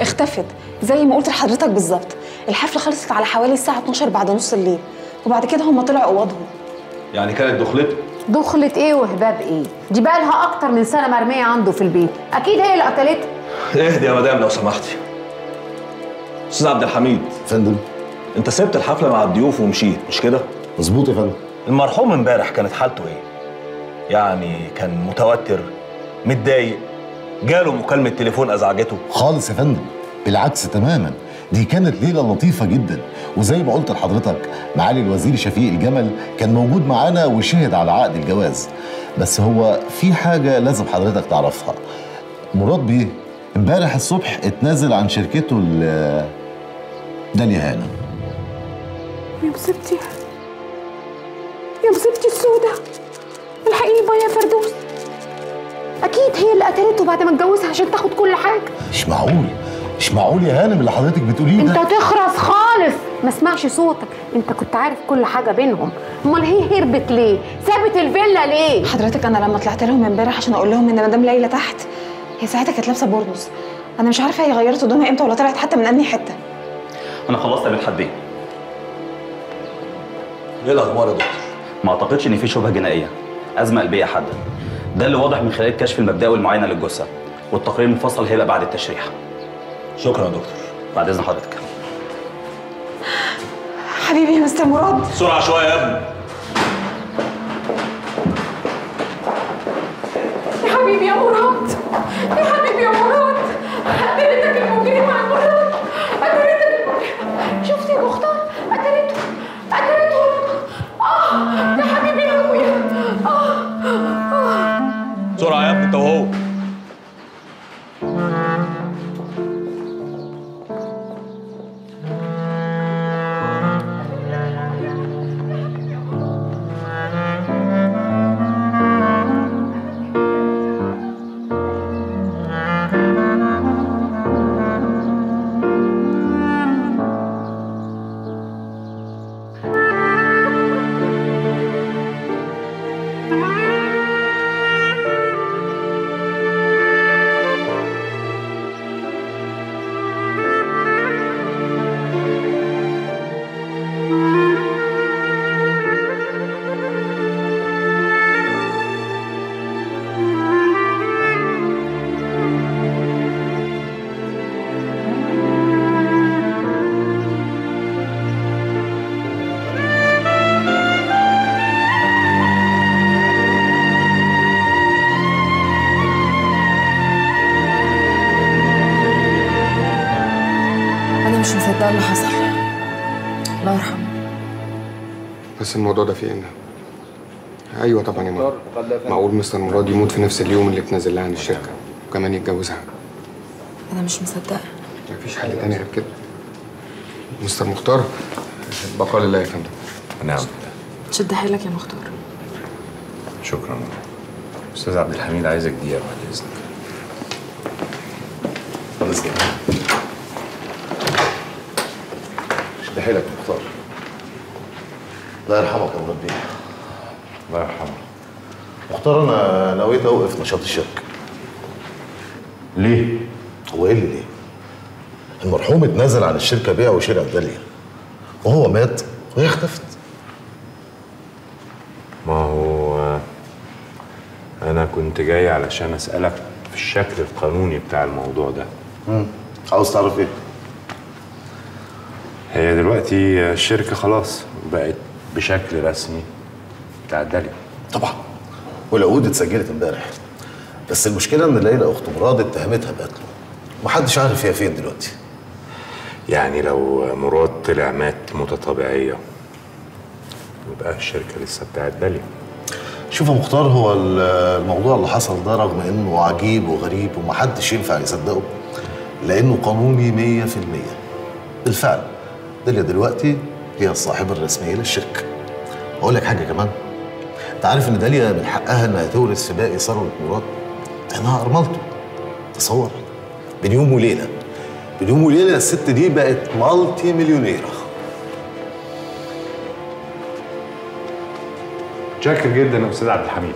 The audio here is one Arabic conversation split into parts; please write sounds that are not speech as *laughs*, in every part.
اختفت زي ما قلت لحضرتك بالظبط. الحفلة خلصت على حوالي الساعة 12 بعد نص الليل وبعد كده هم طلعوا اوضهم يعني كانت دخلته؟ دخلت إيه وهباب إيه؟ دي بقى لها أكتر من سنة مرمية عنده في البيت. أكيد هي اللي قتلته. اهدي يا مدام لو سمحتي أستاذ عبد الحميد. فندم. أنت سبت الحفلة مع الضيوف ومشيت مش كده؟ مظبوط يا فندم. المرحوم امبارح كانت حالته إيه؟ يعني كان متوتر متضايق جاله مكالمة تليفون أزعجته. خالص يا فندم بالعكس تماما. دي كانت ليلة لطيفة جدا. وزي ما قلت لحضرتك معالي الوزير شفيق الجمل كان موجود معانا وشهد على عقد الجواز. بس هو في حاجة لازم حضرتك تعرفها. مراد بيه امبارح الصبح اتنازل عن شركته ل داليا هانم. يا مصيبتي يا مصيبتي السودة الحقيني بقى يا فردوس. أكيد هي اللي قتلته بعد ما اتجوزها عشان تاخد كل حاجة. مش معقول. مش معقول يا هانم اللي حضرتك بتقوليه أنت ده تخرس خالص. ما اسمعش صوتك. أنت كنت عارف كل حاجة بينهم. أمال هي هربت ليه؟ سابت الفيلا ليه؟ حضرتك أنا لما طلعت لهم امبارح عشان أقول لهم إن مدام ليلى تحت هي ساعتها كانت لابسة بورنوس أنا مش عارفة هي غيرت هدومها إمتى ولا طلعت حتى من أنهي حتة. أنا خلصت يا مدحت إيه الأخبار يا دكتور؟ ما أعتقدش إن في شبهة جنائية. أزمة قلبية حادة. ده اللي واضح من خلال الكشف المبدئي والمعاينة للجثة والتقرير المفصل هيبقى بعد التشريح. شكرا يا دكتور. بعد إذن حضرتك. حبيبي يا مستر مراد. بسرعة شوية يا ابني. يا حبيبي يا مراد. يا حبيبي يا مراد. قتلتك بسرعة يا بس الموضوع ده فيه ان أيوه طبعا يا ماما معقول مستر مراد يموت في نفس اليوم اللي اتنازل لها عن الشركة وكمان يتجوزها. أنا مش مصدقة. مفيش حل تاني غير كده. مستر مختار بقى لله يا فندم. نعم. شد حيلك يا مختار. شكرا. أستاذ عبد الحميد عايزك دقيقة بعد إذنك. خلاص كده شد حيلك يا مختار. الله يرحمك يا مربي الله يرحمه. مختار أنا نويت أوقف نشاط الشركة. ليه؟ هو إيه اللي ليه؟ المرحوم اتنازل عن الشركة بيع وشراء داليا وهو مات وهي اختفت. ما هو أنا كنت جاي علشان أسألك في الشكل القانوني بتاع الموضوع ده. عاوز تعرف إيه؟ هي دلوقتي الشركة خلاص بقت بشكل رسمي داليا طبعا. والعقود اتسجلت امبارح. بس المشكلة إن ليلى أخت مراد اتهمتها بقتله. محدش عارف هي فين دلوقتي. يعني لو مراد طلع مات موتة طبيعية يبقى الشركة لسه بتاعت داليا شوف يا مختار هو ال- الموضوع اللي حصل ده رغم إنه عجيب وغريب ومحدش ينفع يصدقه لأنه قانوني مية في المية. بالفعل. داليا دلوقتي هي الصاحبة الرسمية للشركة. أقول لك حاجة كمان. أنت عارف إن داليا من حقها إنها تورث في باقي ثروة مراد؟ لأنها أرملته. تصور. بين يوم وليلة. بين يوم وليلة الست دي بقت مالتي مليونيرة. شاكر جدا يا أستاذ عبد الحميد.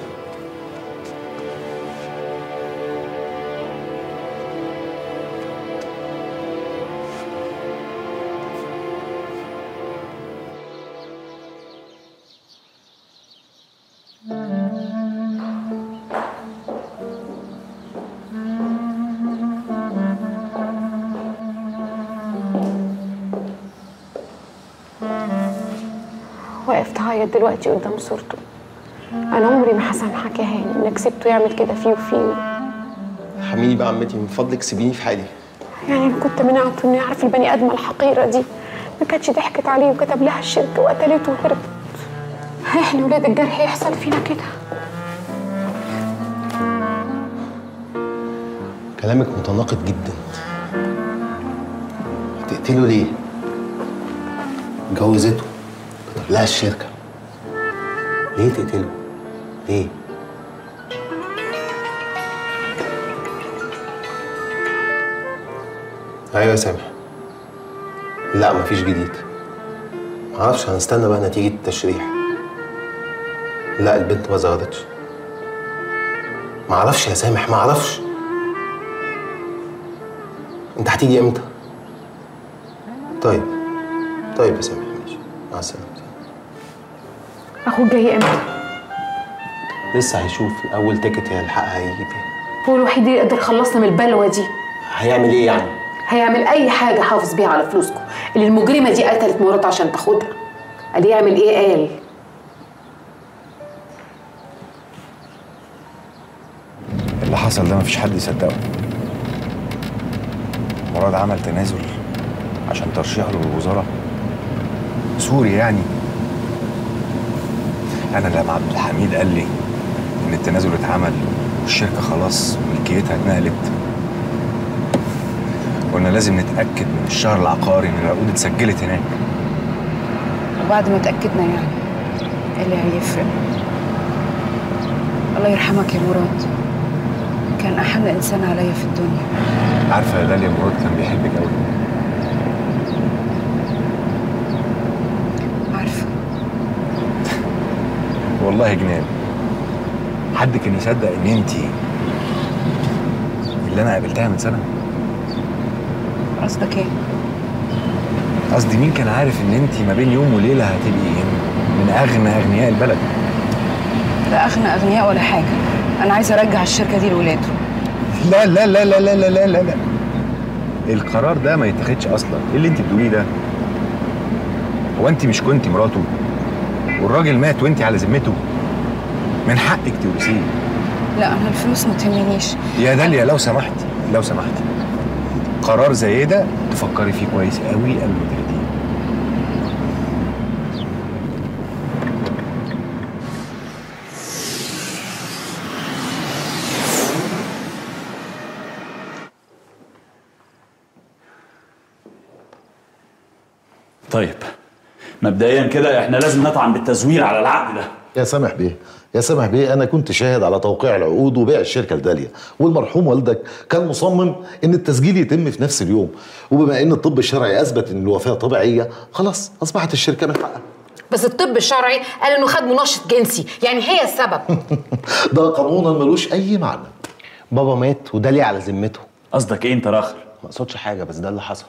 دلوقتي قدام صورته. أنا عمري ما هسامحك يا هاني إنك سبته يعمل كده فيه وفينا حميني بقى عمتي من فضلك سيبيني في حالي. يعني أنا كنت منعته إنه يعرف البني ادمه الحقيرة دي. ما كانتش ضحكت عليه وكتب لها الشركة وقتلته وهربت. إحنا ولاد الجرح يحصل فينا كده. كلامك متناقض جدا. تقتله ليه؟ جوزته كتب لها الشركة ليه تقتله؟ ليه؟ أيوه يا سامح. لا مفيش جديد. معرفش هنستنى بقى نتيجة التشريح. لا البنت ما ظهرتش. معرفش يا سامح معرفش. انت هتيجي إمتى؟ طيب. طيب يا سامح ماشي. مع السلامة. أخوك جاي إمتى؟ لسه هيشوف. اول تيكت هيلحقها هيجي بيها هو الوحيد اللي يقدر يخلصنا من البلوه دي. هيعمل إيه يعني؟ هيعمل أي حاجة حافظ بيها على فلوسكم اللي المجرمة دي قتلت مراته عشان تاخدها. قال يعمل إيه قال؟ اللي حصل ده مفيش حد يصدقه. مراد عمل تنازل عشان ترشيحه للوزارة سوري يعني. أنا لما عبد الحميد قال لي إن التنازل اتعمل والشركة خلاص ملكيتها اتنقلت. قلنا لازم نتأكد من الشهر العقاري إن العقود اتسجلت هناك. وبعد ما اتأكدنا يعني إيه اللي هيفرق؟ الله يرحمك يا مراد. كان أحن إنسان عليا في الدنيا. عارفة يا داليا مراد كان بيحبك أوي عارفة والله جنان. حد كان يصدق إن أنتي اللي أنا قابلتها من سنة؟ قصدك إيه؟ قصدي مين كان عارف إن أنتي ما بين يوم وليلة هتبقي من أغنى أغنياء البلد؟ لا أغنى أغنياء ولا حاجة. أنا عايزة أرجع الشركة دي لولاده لا لا لا لا لا لا لا لا, لا. القرار ده ما يتاخدش أصلا. إيه اللي انت بتقوليه ده؟ هو انت مش كنتي مراته؟ والراجل مات وانت على ذمته. من حقك تورثيه لا أنا الفلوس ما تهمنيش. يا داليا لو سمحتي لو سمحتي قرار زي ده تفكري فيه كويس قوي قبل ما تاخديه طيب مبدئيا كده إحنا لازم نطعن بالتزوير على العقد ده. يا سامح بيه يا سامح بيه أنا كنت شاهد على توقيع العقود وبيع الشركة لداليا والمرحوم والدك كان مصمم إن التسجيل يتم في نفس اليوم. وبما إن الطب الشرعي أثبت إن الوفاة طبيعية خلاص أصبحت الشركة من حقها. بس الطب الشرعي قال إنه خد منشط جنسي يعني هي السبب. *laughs* ده قانونا ملوش أي معنى. بابا مات وداليا على ذمته. قصدك إيه أنت راخر ما أقصدش حاجة بس ده اللي حصل.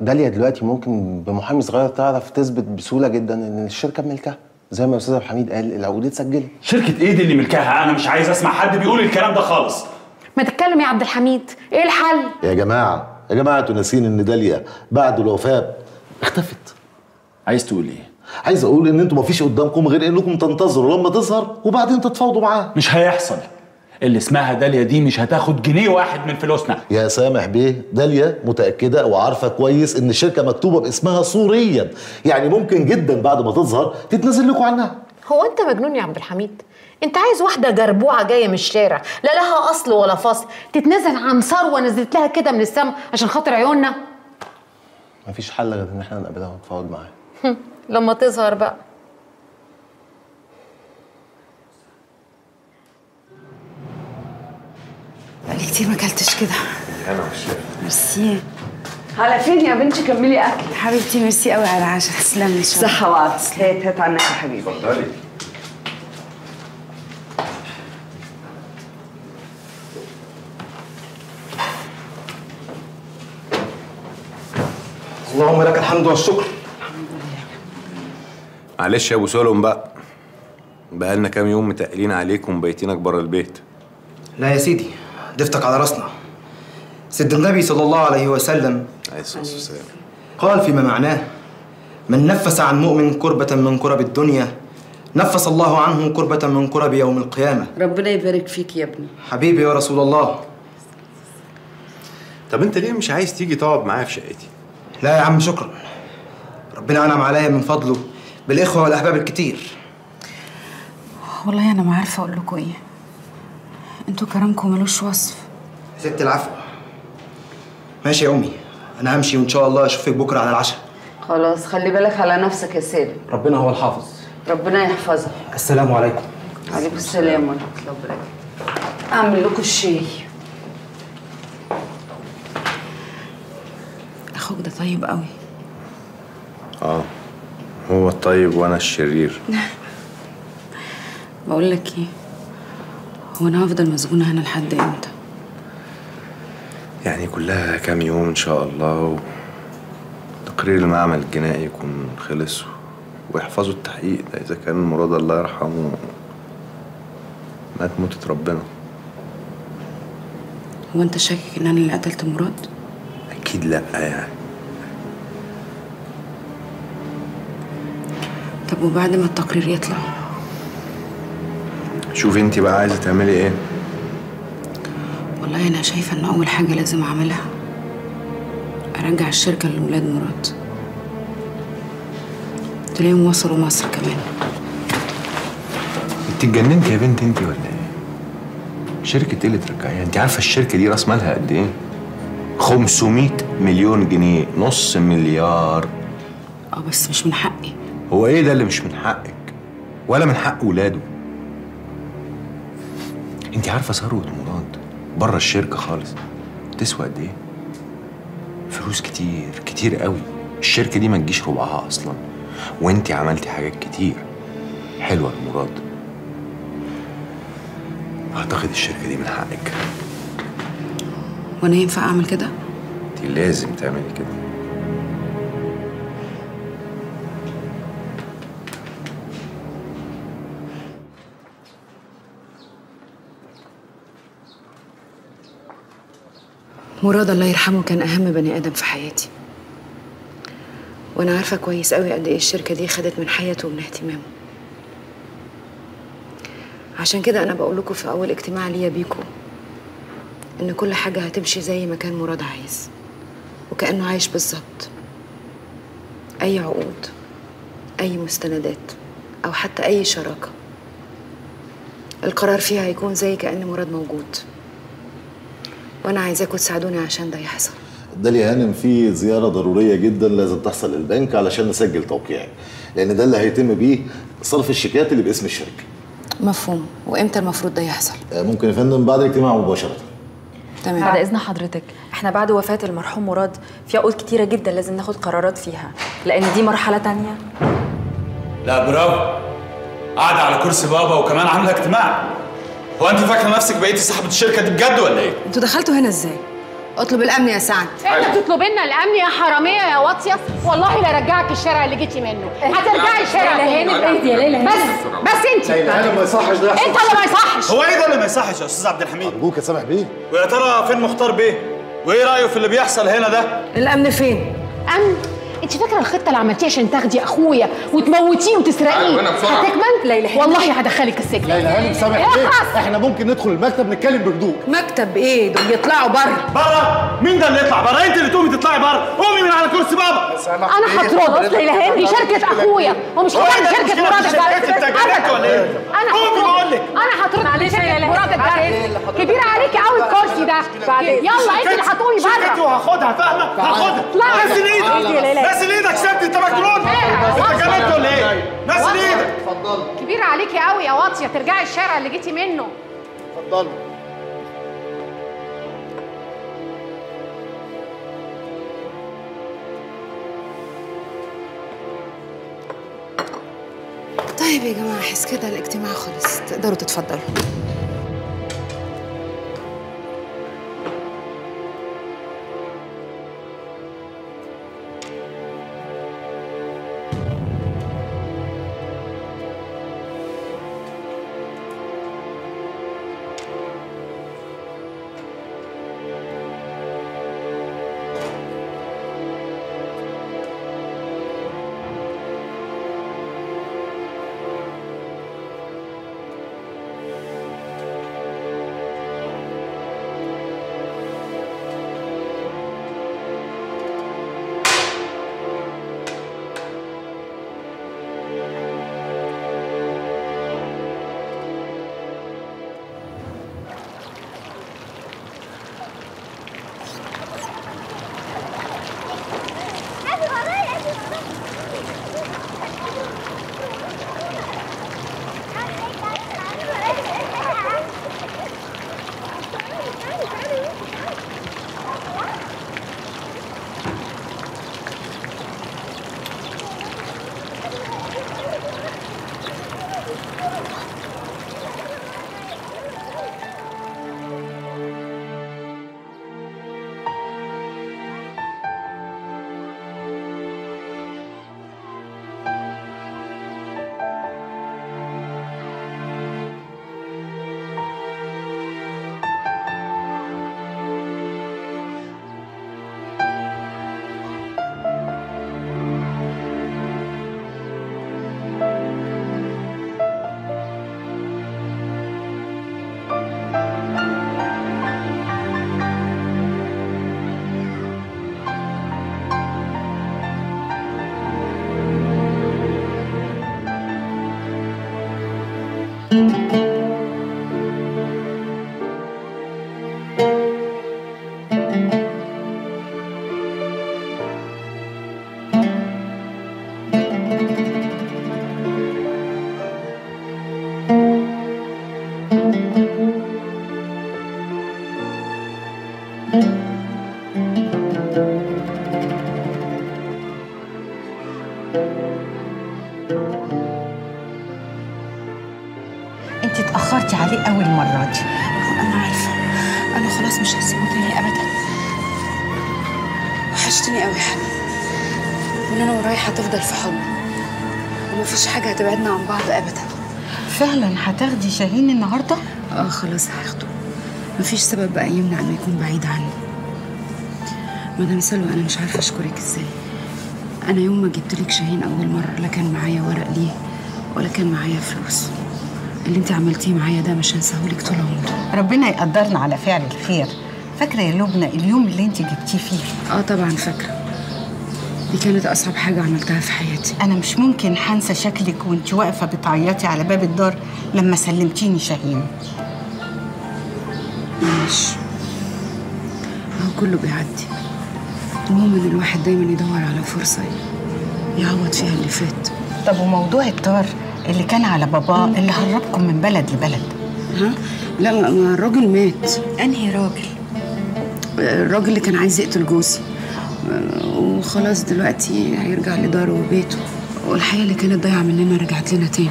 داليا دلوقتي ممكن بمحامي صغير تعرف تثبت بسهولة جدا إن الشركة بملكها زي ما الأستاذ عبد الحميد قال العقود اتسجلت. شركة إيه دي اللي ملكها؟ أنا مش عايز أسمع حد بيقول الكلام ده خالص. ما تتكلم يا عبد الحميد. إيه الحل؟ يا جماعة يا جماعة أنتوا ناسين إن داليا بعد الوفاة اختفت. عايز تقول إيه؟ عايز أقول إن أنتوا مفيش قدامكم غير إنكم تنتظروا لما تظهر وبعدين تتفاوضوا معاها. مش هيحصل. اللي اسمها داليا دي مش هتاخد جنيه واحد من فلوسنا. يا سامح بيه داليا متأكدة وعارفة كويس إن الشركة مكتوبة باسمها صوريا يعني ممكن جدا بعد ما تظهر تتنازل لكم عنها. هو أنت مجنون يا عبد الحميد؟ أنت عايز واحدة جربوعة جاية من الشارع لا لها أصل ولا فصل تتنازل عن ثروة نزلت لها كده من السما عشان خاطر عيوننا؟ مفيش حل غير إن إحنا نقابلها ونتفاوض معاها. لما تظهر بقى. بقالي كتير ما أكلتش كده. أنا والشيف ميرسي. على فين يا بنتي؟ كملي أكل. حبيبتي ميرسي قوي على العشاء تسلمي شكرا صحة وعافية. هات هات عنك يا حبيبي اتفضلي. اللهم لك الحمد والشكر. معلش يا أبو سلم بقى. بقالنا كام يوم متقلين عليك ومبيتينك بره البيت. لا يا سيدي. ضفتك على راسنا. سيد النبي صلى الله عليه وسلم عليه الصلاة والسلام. قال فيما معناه من نفس عن مؤمن كربة من كرب الدنيا نفس الله عنه كربة من كرب يوم القيامة. ربنا يبارك فيك يا ابني. حبيبي يا رسول الله. طب انت ليه مش عايز تيجي تقعد معايا في شقتي؟ لا يا عم شكرا. ربنا أنعم عليا من فضله بالإخوة والأحباب الكتير. والله أنا ما عارفه أقول لكم إيه. أنتوا كرمكم ملوش وصف. يا ست العفو. ماشي يا أمي. أنا همشي وإن شاء الله أشوفك بكرة على العشاء. خلاص خلي بالك على نفسك يا سالم ربنا هو الحافظ. ربنا يحفظك. السلام عليكم. عليكم السلام ورحمة الله وبركاته. أعمل لكم الشاي أخوك ده طيب قوي. آه هو الطيب وأنا الشرير. *laughs* بقول لك إيه؟ هو أنا هفضل مسجونة هنا لحد إمتى؟ يعني كلها كام يوم إن شاء الله تقرير المعمل الجنائي يكون خلص ويحفظوا التحقيق ده إذا كان مراد الله يرحمه. مات موتة ربنا. هو أنت شاكك إن أنا اللي قتلت مراد؟ أكيد لأ يعني. طب وبعد ما التقرير يطلع؟ شوفي انت بقى عايزة تعملي إيه؟ والله أنا شايفة إن أول حاجة لازم أعملها أرجع الشركة لولاد مراد تلاقيهم وصلوا مصر كمان. انت اتجننتي يا بنت انت ولا إيه؟ شركة إيه اللي ترجعيها؟ انت عارفة الشركة دي راس مالها قد إيه؟ 500 مليون جنيه نص مليار. آه بس مش من حقي. هو إيه ده اللي مش من حقك؟ ولا من حق ولاده. انت عارفة ثروه مراد بره الشركة خالص. تسوى قد إيه؟ فلوس كتير كتير قوي. الشركة دي ما تجيش ربعها أصلا. وانت عملتي حاجات كتير. حلوة لمراد أعتقد الشركة دي من حقك. وأنا ينفع أعمل كده؟ انت لازم تعملي كده. مراد الله يرحمه كان أهم بني آدم في حياتي. وأنا عارفة كويس قوي قد إيه الشركة دي خدت من حياته ومن اهتمامه. عشان كده أنا بقول لكم في أول اجتماع ليا بيكم إن كل حاجة هتمشي زي ما كان مراد عايز. وكأنه عايش بالظبط. أي عقود أي مستندات أو حتى أي شراكة. القرار فيها هيكون زي كأن مراد موجود. وأنا عايزاكم تساعدوني عشان ده يحصل. داليا هانم في زيارة ضرورية جدا لازم تحصل للبنك علشان نسجل توقيعي لأن ده اللي هيتم بيه صرف الشيكات اللي باسم الشركة. مفهوم. وإمتى المفروض ده يحصل؟ آه، ممكن يا فندم بعد الاجتماع مباشرة. تمام. بعد إذن حضرتك إحنا بعد وفاة المرحوم مراد في عقود كتيرة جدا لازم ناخد قرارات فيها. لأن دي مرحلة تانية. لا برافو. قاعدة على كرسي بابا وكمان عاملة اجتماع. هو انت فاكرة نفسك بقيتي صاحبة الشركة دي بجد ولا إيه؟ أنتوا دخلتوا هنا إزاي اطلب الامن يا سعد انت بتطلب لنا الامن يا حرامية يا واطيه والله لا رجعك الشارع اللي جيتي منه هترجعي الشارع اهدي يا ليلى بس. بس انت ليلى هانم ما يصحش ده يحصل. انت اللي ما يصحش هو إيه ده اللي ما يصحش يا أستاذ عبد الحميد؟ ارجوك يا سامح بيه ويا ترى فين مختار بيه؟ وإيه رأيه في اللي بيحصل هنا ده؟ الامن فين امن انت فاكرة الخطة اللي عملتيها عشان تاخدي أخويا وتموتيه وتسرقيه؟ أيوة،. هتكمل؟ ليلى. والله هدخلك السجن. ليلى هانم سامح اخلص إحنا ممكن ندخل المكتب نتكلم بهدوء. مكتب إيه؟ دول يطلعوا بره. بره؟ مين ده اللي يطلع بره؟ أنت اللي تقومي تطلعي بره. قومي من على كرسي بابا. أنا هطردك ليلى هانم دي شركة أخويا. ومش هو كمان إيه ده شركة شركتي؟ ولا إيه؟ أنا قومي بقول لك. أنا معلش يا شركه ليلى مراد هانم. الجرد كبيرة عليكي قوي الكرسي ده. يلا أنت اللي هتقومي شركتي بره. وهاخدها فاهمة؟ هاخدها. لا. إيدك نزل إيدك سبت أنت مجنون؟ أنت اتجننت ولا إيه؟ نزل إيدك كبيره عليكي قوي يا واطيه ترجعي الشارع اللي جيتي منه. اتفضلوا طيب يا جماعة احس كده الاجتماع خلص تقدروا تتفضلوا. انت هتفضل في حضني ومفيش حاجة هتبعدنا عن بعض ابدا. فعلا هتاخدي شاهين النهارده؟ آه خلاص هاخده. مفيش سبب بقى يمنع إنه يكون بعيد عني. مدام سلوى أنا مش عارفة أشكرك إزاي. أنا يوم ما جبت لك شاهين أول مرة لا كان معايا ورق ليه ولا كان معايا فلوس. اللي انت عملتيه معايا ده مش هنساهولك طول عمري ربنا يقدرنا على فعل الخير. فاكرة يا لبنى اليوم اللي انت جبتيه فيه؟ آه طبعا فاكرة. دي كانت أصعب حاجة عملتها في حياتي. أنا مش ممكن هنسى شكلك وانت واقفة بتعيطي على باب الدار لما سلمتيني شاهين. معلش هو كله بيعدي. المهم إن الواحد دايما يدور على فرصة يعوض فيها اللي فات. طب وموضوع الدار اللي كان على باباه اللي هربكم من بلد لبلد؟ ها؟ لا ما الراجل مات. أنهي راجل؟ الراجل اللي كان عايز يقتل جوزي. وخلاص دلوقتي هيرجع لداره وبيته. والحياة اللي كانت ضايعة مننا رجعت لنا تاني.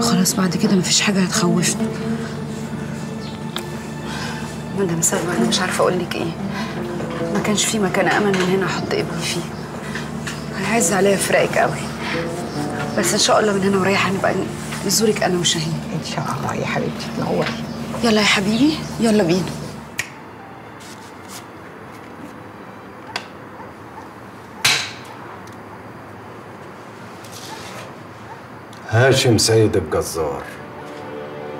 خلاص بعد كده مفيش حاجة هتخوفنا. مدام سلوى أنا مش عارفة أقول لك إيه. ما كانش في مكان أمن من هنا أحط ابني فيه. هيعز عليا فراقك قوي بس إن شاء الله من هنا ورايح هنبقى نزورك أنا وشاهين. إن شاء الله يا حبيبتي تنوري. يلا يا حبيبي يلا بينا. هاشم سيد الجزار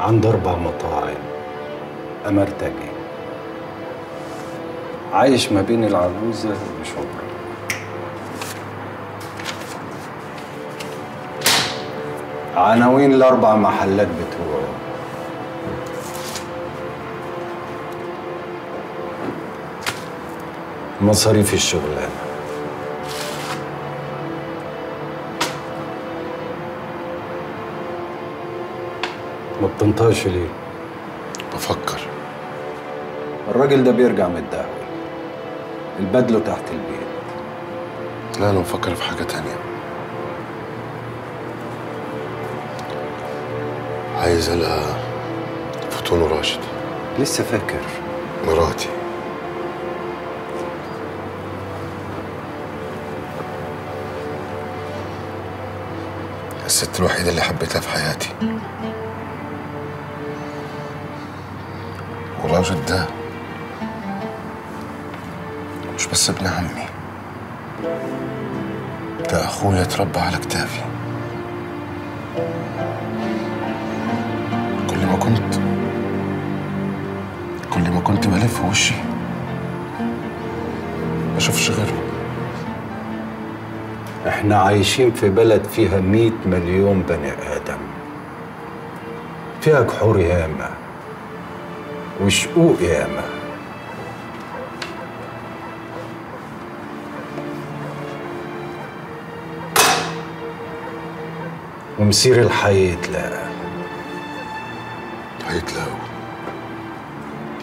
عنده أربع مطاعم أمرتجي. عايش ما بين العجوزة وشبرا عناوين الأربع محلات بتوعه. مصاريف الشغلانة. ما بتنطقش ليه؟ بفكر. الراجل ده بيرجع متدهول البدلة تحت البيت. لا أنا بفكر في حاجة تانية. عايز ألقى فطون راشد. لسه فاكر. مراتي. الست الوحيدة اللي حبيتها في حياتي. وراشد ده. مش بس ابن عمي. ده أخويا اتربى على كتافي. كل ما كنت كل ما كنت بلف وشي ما اشوفش غيره. إحنا عايشين في بلد فيها مئة مليون بني آدم. فيها جحور ياما. وشقوق ياما ومسير الحي يتلاقى هيتلاقوا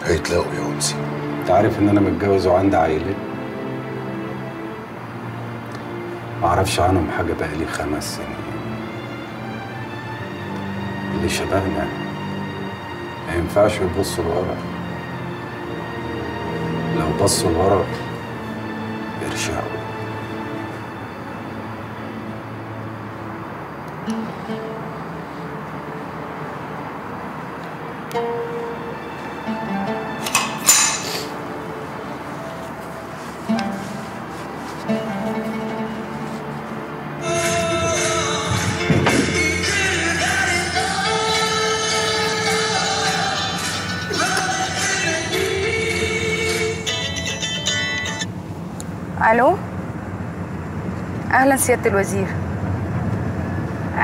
هيتلاقوا يا أنسي انت عارف إن أنا متجوز وعندي عيلة؟ معرفش عنهم حاجة بقالي خمس سنين. اللي شبهنا. ينفعش يبصوا لورا. لو بصوا لورا يرجعوا سياده الوزير.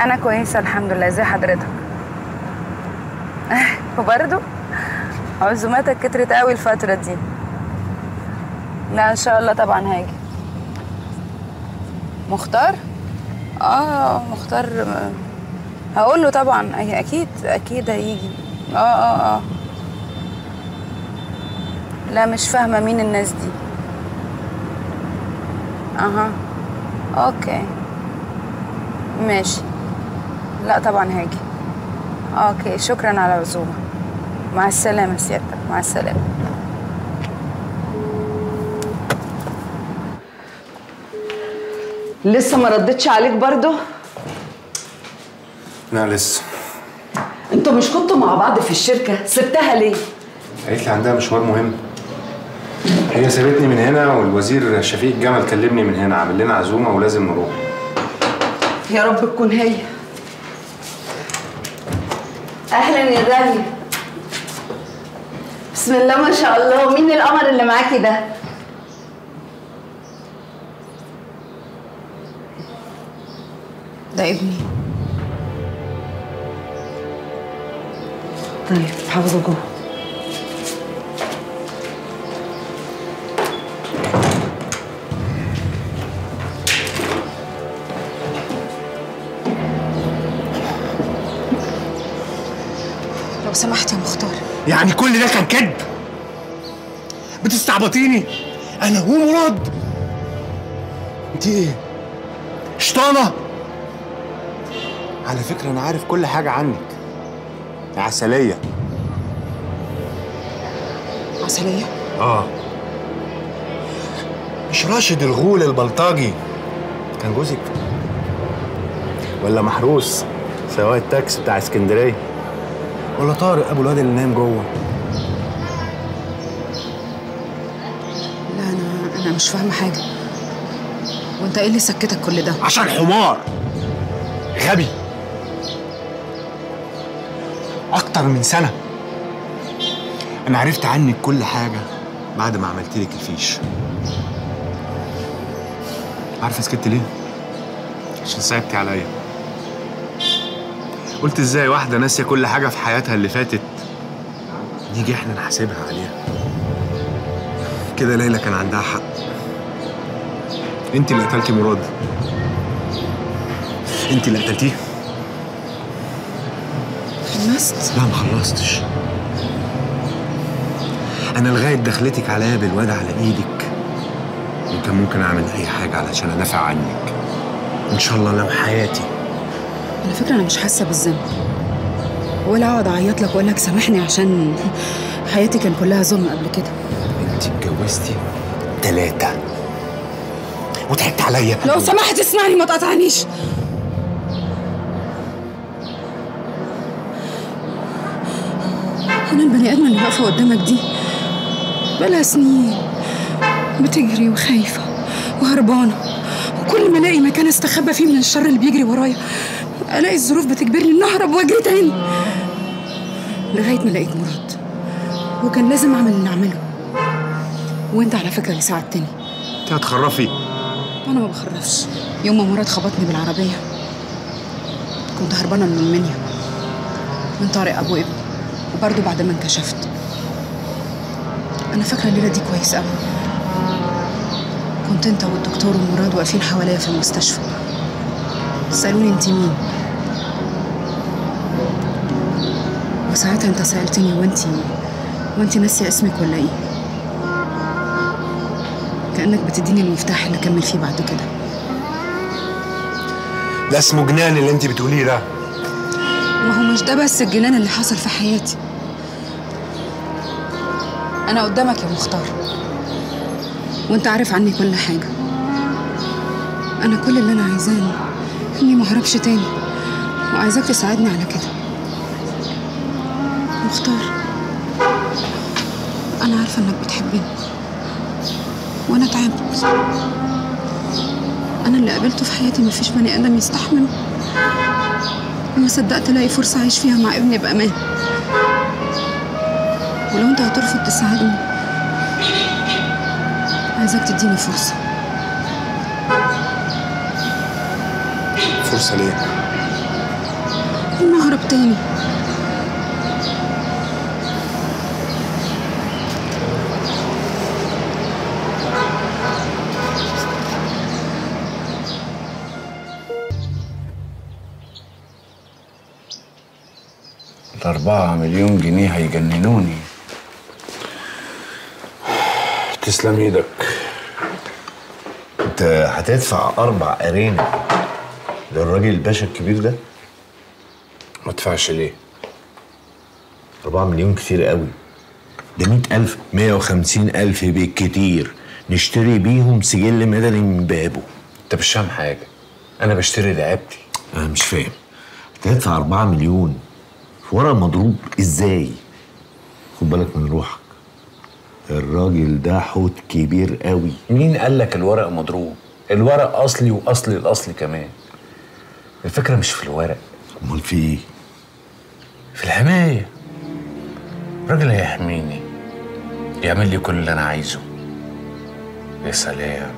أنا كويسة الحمد لله. ازي حضرتك؟ *laughs* وبرضه عزوماتك كترت قوي الفترة دي. لا إن شاء الله طبعا هاجي. مختار؟ آه مختار. هقول له طبعا. أكيد أكيد هيجي. آه آه آه. لا مش فاهمة مين الناس دي. أها. okay. ماشي. لا طبعا هاجي. okay شكرا على العزومة. مع السلامة سيادتك. مع السلامة. لسه ما ردتش عليك برضو؟ لا لسه. أنتوا مش كنتوا مع بعض في الشركة؟ سبتها ليه؟ قالت لي عندها مشوار مهم. هي سابتني من هنا والوزير شفيق جمل كلمني من هنا عامل لنا عزومة ولازم نروح. يا رب تكون هي. أهلا يا داليا بسم الله ما شاء الله. مين القمر اللي معاكي ده؟ ده ابني. طيب حافظة جوه. سمحت يا مختار. يعني كل ده كان كذب؟ بتستعبطيني؟ أنا ومراد أنت إيه؟ شطانة. على فكرة أنا عارف كل حاجة عنك. عسلية. عسلية؟ آه. مش راشد الغول البلطجي. كان جوزك. ولا محروس. سواق التاكسي بتاع اسكندرية. ولا طارق أبو الواد اللي نايم جوه؟ لا أنا أنا مش فاهمة حاجة. وأنت إيه اللي سكتك كل ده؟ عشان حمار. غبي. أكتر من سنة. أنا عرفت عنك كل حاجة بعد ما عملت لك الفيش. عارفة سكت ليه؟ عشان صعبتي عليا. قلت إزاي واحدة ناسية كل حاجة في حياتها اللي فاتت؟ نيجي إحنا نحاسبها عليها. كده ليلى كان عندها حق. انت اللي قتلتي مراد. انت اللي قتلتيه؟ خلصت؟ لا ما خلصتش. أنا لغاية دخلتك عليا بالواد على إيدك. وكان ممكن أعمل أي حاجة علشان أدافع عنك. إن شاء الله لو حياتي على فكرة أنا مش حاسة بالذنب. ولا أقعد أعيط لك وأقول لك سامحني عشان حياتي كان كلها ظلم قبل كده. انت اتجوزتي ثلاثة وضحكت عليا. لو سمحت اسمعني ما تقطعنيش أنا البني آدمة اللي واقفة قدامك دي بقالها سنين بتجري وخايفة وهربانة وكل ما ألاقي مكان أستخبى فيه من الشر اللي بيجري ورايا. ألاقي الظروف بتجبرني اني أهرب واجري تاني لغاية ما لقيت مراد وكان لازم أعمل اللي أعمله. وأنت على فكرة اللي ساعدتني. أنت هتخرفي. أنا ما بخرفش. يوم ما مراد خبطني بالعربية كنت هربانة من المنيا من طارق أبو ابني وبرضه بعد ما انكشفت. أنا فاكرة الليلة دي كويس قوي كنت أنت والدكتور ومراد واقفين حواليا في المستشفى. سألوني أنت مين؟ وساعتها انت سألتني وانت وانت ناسيه اسمك ولا إيه؟ كأنك بتديني المفتاح اللي أكمل فيه بعد كده. ده اسمه جنان اللي انت بتقوليه ده. ما هو مش ده بس الجنان اللي حصل في حياتي. أنا قدامك يا مختار. وأنت عارف عني كل حاجة. أنا كل اللي أنا عايزاه إني ما أهربش تاني. وعايزاك تساعدني على كده. مختار. أنا عارفة إنك بتحبني. وأنا تعبت. أنا اللي قابلته في حياتي مفيش بني آدم يستحمله. وما صدقت ألاقي فرصة أعيش فيها مع ابني بأمان. ولو أنت هترفض تساعدني عايزاك تديني فرصة. فرصة ليه؟ اني اهرب تاني. الأربعة مليون جنيه هيجننوني. تسلم إيدك. أنت هتدفع أربع أرانب للراجل الباشا الكبير ده؟ ما ادفعش ليه؟ أربعة مليون كتير قوي. ده مئة ألف مية وخمسين ألف بالكتير. نشتري بيهم سجل مدني من بابه. انت مش فاهم حاجة. أنا بشتري لعبتي أنا مش فاهم. هتدفع أربعة مليون في ورق مضروب. إزاي؟ خد بالك من روحك. الراجل ده حوت كبير قوي. مين قال لك الورق مضروب؟ الورق أصلي وأصلي الأصل كمان. الفكرة مش في الورق. أمال في إيه؟ في الحماية. الراجل هيحميني. يعمل لي كل اللي أنا عايزه. يا سلام.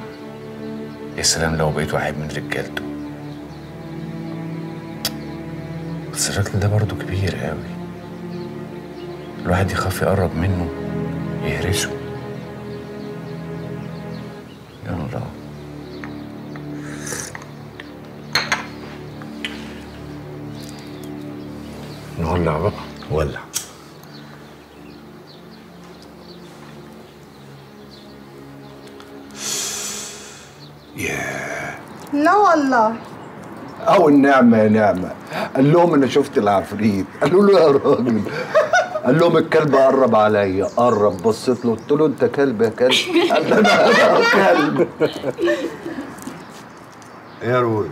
يا سلام لو بقيت واحد من رجالته. بس الراجل ده برضه كبير قوي الواحد يخاف يقرب منه يهرسه. يلا. نولع بقى. ولع. لا والله. أو النعمة يا نعمة. قال لهم أنا شفت العفريت. قالوا له يا راجل. قال لهم الكلب قرب عليا. قرب. بصيت له. قلت له أنت كلب يا كلب؟ قال لي أنا أنا كلب. إيه يا روي.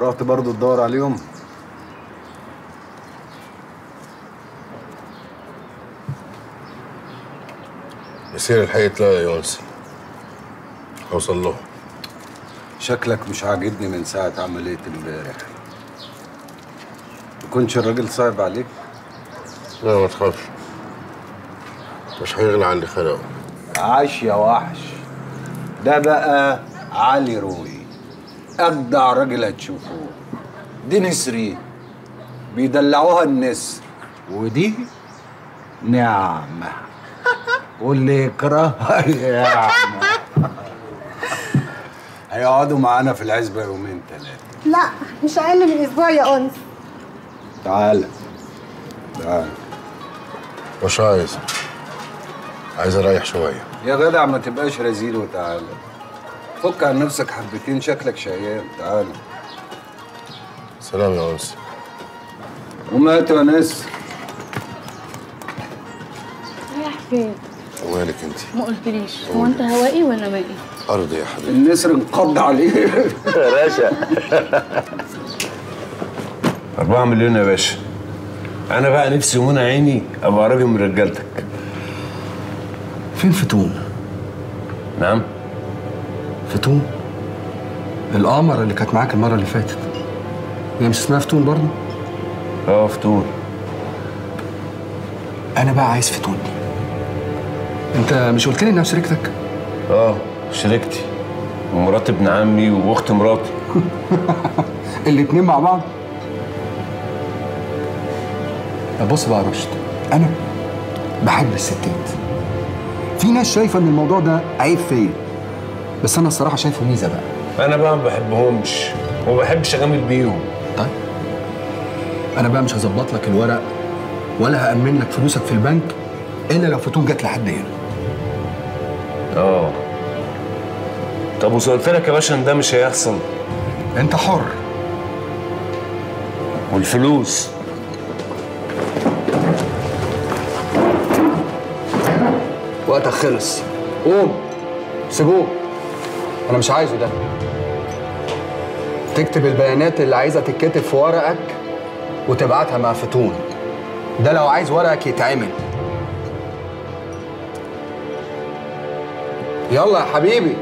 رحت برضو تدور عليهم؟ يصير الحقيقة تلاقي يا يونس. أوصل له. شكلك مش عاجبني من ساعة عملية امبارح يكونش الراجل صعب عليك؟ لا ما تخافش. مش هيغلى عن اللي خلقه عاش يا وحش. ده بقى علي روي. أجدع راجل هتشوفوه دي نسرين بيدلعوها النسر ودي نعمة. *laughs* واللي يكرهها يعمة هيقعدوا معانا في العزبة يومين ثلاثة لا مش أقل من أسبوع يا أنس. تعال. تعال. وش عايز؟ عايز أريح شوية. يا جدع ما تبقاش رزيل وتعال. فك عن نفسك حبتين شكلك شقيان. تعال. سلام يا انس قوم هات يا انس رايح فين؟ مالك أنت؟ ما قلتليش. هو أنت هوائي ولا مائي؟ ارضي يا حبيبي. النسر انقض عليه. *laughs* رشا *laughs* 4 مليون يا باشا. أنا بقى نفسي ومنى عيني أبقى قريب من رجالتك. فين فتون؟ نعم. فتون؟ القمر اللي كانت معاك المرة اللي فاتت. هي مش اسمها فتون برضه؟ آه فتون. أنا بقى عايز فتون. دي أنت مش قلت لي إنها شريكتك؟ آه شريكتي. ومرات ابن عمي وأخت مراتي. *laughs* الاتنين مع بعض؟ طب بص بقى رشد أنا بحب الستات. في ناس شايفة إن الموضوع ده عيب فيا. بس أنا الصراحة شايفه ميزة بقى. أنا بقى ما بحبهمش. وما بحبش أجامل بيهم. طيب. أنا بقى مش هظبط لك الورق ولا هأمن لك فلوسك في البنك إلا لو فتون جت لحد هنا. آه. طب وقلت لك يا باشا إن ده مش هيحصل؟ أنت حر. والفلوس؟ خلص. قوم. سيبوه. أنا مش عايزه ده. تكتب البيانات اللي عايزة تتكتب في ورقك وتبعتها مع فتون. ده لو عايز ورقك يتعمل. يلا يا حبيبي.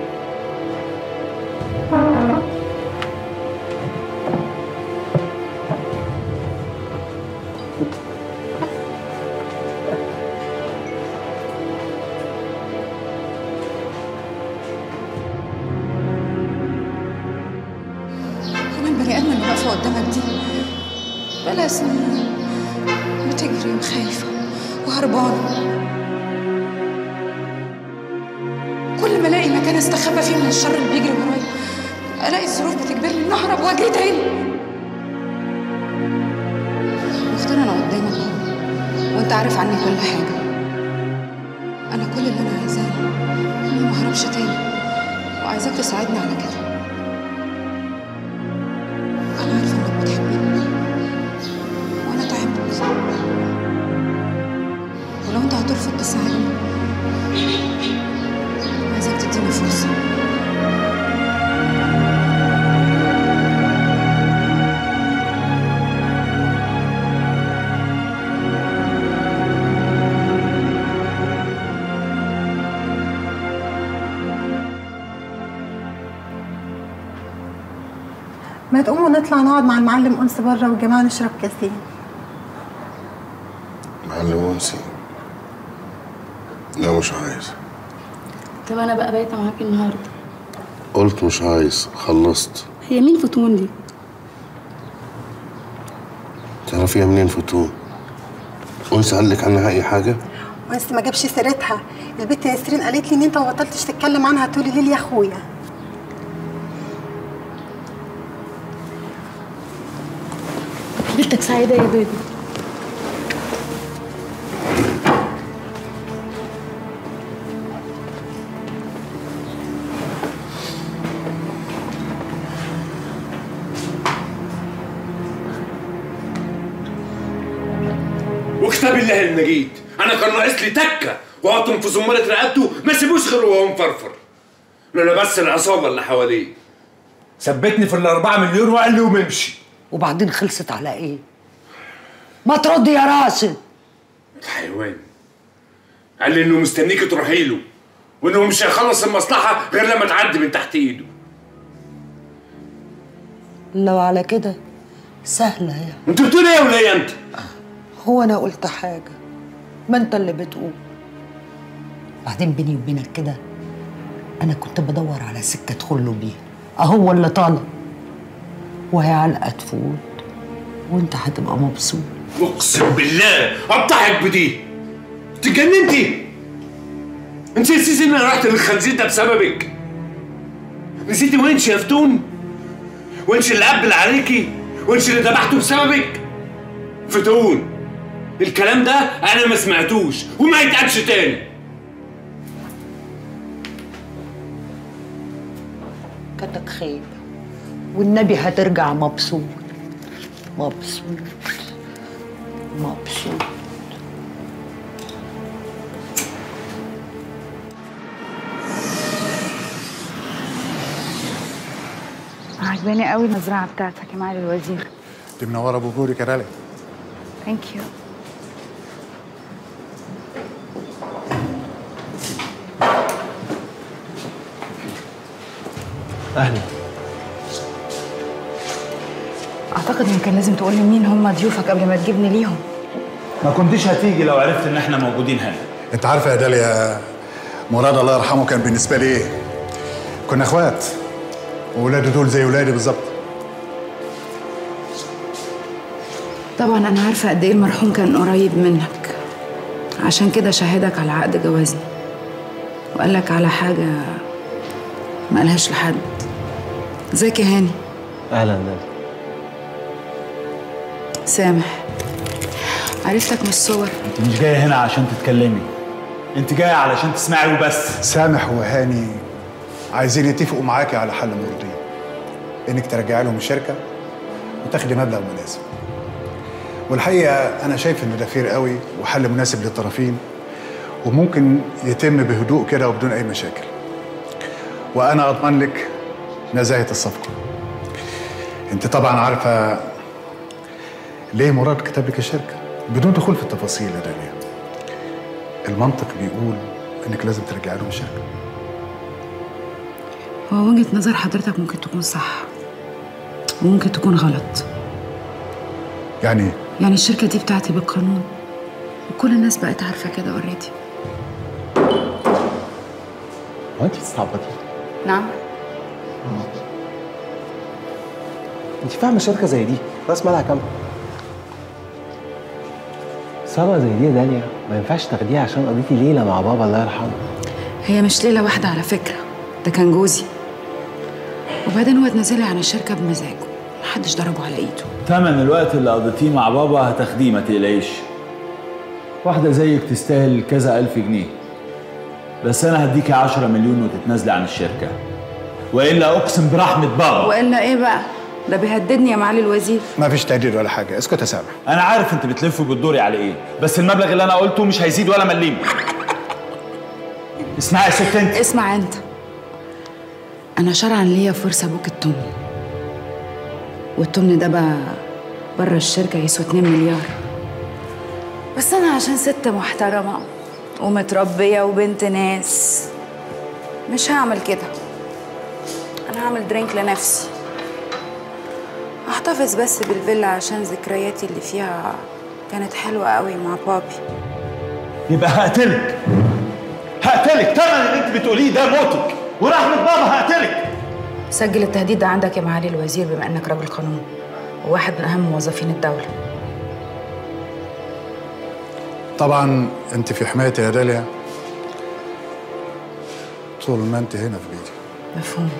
بقالها سنين بتجري وخايفه وهربانه كل ما الاقي مكان استخبى فيه من الشر اللي بيجري ورايا ألاقي الظروف بتجبرني اني أهرب واجري تاني مختار أنا قدامك اهو وأنت عارف عني كل حاجة. أنا كل اللي أنا عايزاه. اني ما اهربش تاني. وعايزاك تساعدني على كده. نطلع نقعد مع المعلم أنس بره والجماعة نشرب كاسين. معلم أنسي لا مش عايز. طب أنا بقى بايتة معاك النهارده. قلت مش عايز خلصت. هي مين فتون دي؟ تعرفيها منين فتون؟ أنسي قال لك عنها أي حاجة؟ أنس ما جابش سيرتها. البت ياسرين قالت لي إن أنت ما بطلتش تتكلم عنها طول الليل يا أخويا. سعيدة يا بيبي. وكتاب الله المجيد. أنا كان ناقص لي تكة واقطم في زمره رقبته ما سيبوش غير وهو مفرفر. لولا بس العصابة اللي حواليه. ثبتني في الأربعة مليون وقال لي قوم امشي وبعدين خلصت على إيه؟ ما ترد يا راشد حيوان. قال لي إنه مستنيك تروحي له وإنه مش هيخلص المصلحة غير لما تعدي من تحت إيده. لو على كده سهلة يا. أنت بتقول إيه يا ولية أنت؟ هو أنا قلت حاجة. ما أنت اللي بتقول. بعدين بيني وبينك كده أنا كنت بدور على سكة ادخل له بيها اهو اللي طالب وهي علقة تفوت وأنت هتبقى مبسوط. اقسم بالله اقطعك بدي تجننتي. انت نسيتي ان أنا رحت للخنزير ده بسببك. نسيتي وينش يا فتون وينش اللي قبل عليكي وينش اللي ذبحته بسببك؟ فتون الكلام ده أنا ما سمعتوش وما يتقالش تاني. كتك خير. والنبي هترجع مبسوط. مبسوط. مبسوط عجباني قوي المزرعة بتاعتك يا معالي الوزير. دي منورة بوجودك يا رالي thank you أهلا. أعتقد ان كان لازم تقول لي مين هم ضيوفك قبل ما تجيبني ليهم. ما كنتيش هتيجي لو عرفت إن إحنا موجودين هنا. أنت عارفه يا داليا مراد الله يرحمه كان بالنسبة لي إيه كنا إخوات وولاده دول زي ولادي بالظبط. طبعا أنا عارفة قد إيه المرحوم كان قريب منك. عشان كده شهدك على عقد جوازنا. وقال لك على حاجة ما قالهاش لحد. ازيك يا هاني أهلا نادي سامح. عرفتك من الصور. انت مش جاية هنا عشان تتكلمي. انت جاية علشان تسمعي وبس. سامح وهاني عايزين يتفقوا معاكي على حل مرضي. إنك ترجعي لهم الشركة وتاخدي مبلغ مناسب. والحقيقة أنا شايف انه ده فير قوي وحل مناسب للطرفين وممكن يتم بهدوء كده وبدون أي مشاكل. وأنا أضمن لك نزاهة الصفقة. أنت طبعا عارفة ليه مراد كتب لك الشركة بدون دخول في التفاصيل يا داليا المنطق بيقول إنك لازم ترجعي لهم الشركة هو وجهة نظر حضرتك ممكن تكون صح وممكن تكون غلط. يعني إيه؟ يعني الشركة دي بتاعتي بالقانون وكل الناس بقت عارفة كده اوريدي هو انت بتستعبطي نعم. انت فاهمة شركة زي دي؟ راس مالها كام؟ ثروه زي دي يا داليا ما ينفعش تاخديها عشان قضيتي ليلة مع بابا الله يرحمه. هي مش ليلة واحدة على فكرة ده كان جوزي. وبعدين هو اتنازل عن الشركة بمزاجه محدش ضربه على ايده. تمن الوقت اللي قضيتيه مع بابا هتاخديه ما تقلقيش. واحدة زيك تستاهل كذا ألف جنيه. بس أنا هديكي عشرة مليون وتتنازلي عن الشركة. وإلا أقسم برحمة بابا. وإلا إيه بقى؟ ده بيهددني يا معالي الوزير. ما فيش تهديد ولا حاجة. اسكت يا سامح. أنا عارف أنت بتلف وبتدوري على إيه بس المبلغ اللي أنا قلته مش هيزيد ولا مليم. اسمعي يا ست أنت. اسمع أنت. أنا شرعا ليا فرصة أبوك التمن. والتمن ده بقى بره الشركة يسوى 2 مليار. بس أنا عشان ست محترمة ومتربية وبنت ناس مش هعمل كده. أنا هعمل درينك لنفسي. أحتفظ بس بالفيلا عشان ذكرياتي اللي فيها كانت حلوة قوي مع بابي. يبقى هقتلك. هقتلك. تمن اللي أنت بتقوليه ده موتك. ورحمة بابا هقتلك. سجل التهديد ده عندك يا معالي الوزير بما إنك راجل قانون وواحد من أهم موظفين الدولة. طبعا أنت في حمايتي يا داليا. طول ما أنت هنا في بيتي. مفهوم.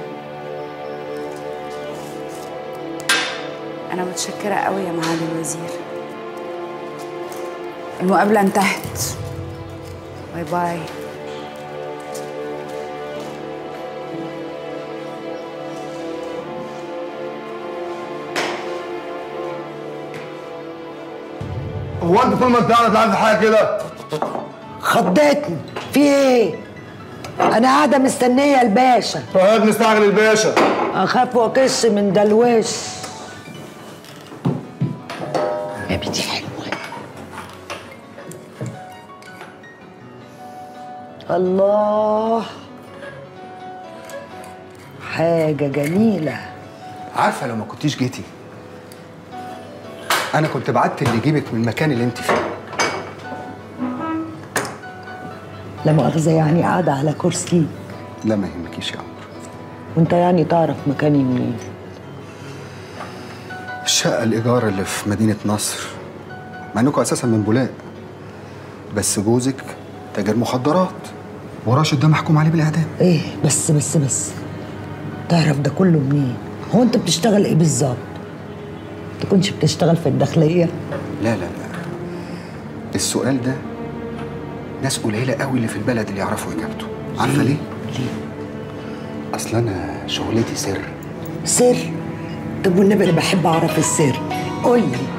أنا متشكرة قوي يا معالي الوزير. المقابلة انتهت. باي باي. هو أنت طول ما أنت قاعد عندي حاجة كده؟ خضتني. في إيه؟ أنا قاعدة مستنية الباشا. فؤاد مستعجل الباشا. أخاف واكش من دلوش. بنتي حلوة الله. حاجة جميلة. عارفة لو ما كنتيش جيتي أنا كنت بعت اللي يجيبك من المكان اللي أنت فيه. لا مؤاخذة يعني قاعدة على كرسي. لا ما يهمكيش يا عمر وأنت يعني تعرف مكاني منين؟ الشقه الإيجار اللي في مدينة نصر. مع إنكم أساسا من بولاق. بس جوزك تاجر مخدرات وراشد ده محكوم عليه بالإعدام. إيه بس بس بس. تعرف ده كله منين؟ هو أنت بتشتغل إيه بالظبط؟ تكونش بتشتغل في الداخلية؟ لا لا لا. السؤال ده ناس قليلة قوي اللي في البلد اللي يعرفوا إجابته. عارفة ليه؟ ليه؟ أصل أنا شغلتي سر. سر؟ طب والنبي أنا بحب أعرف السر؟ قول لي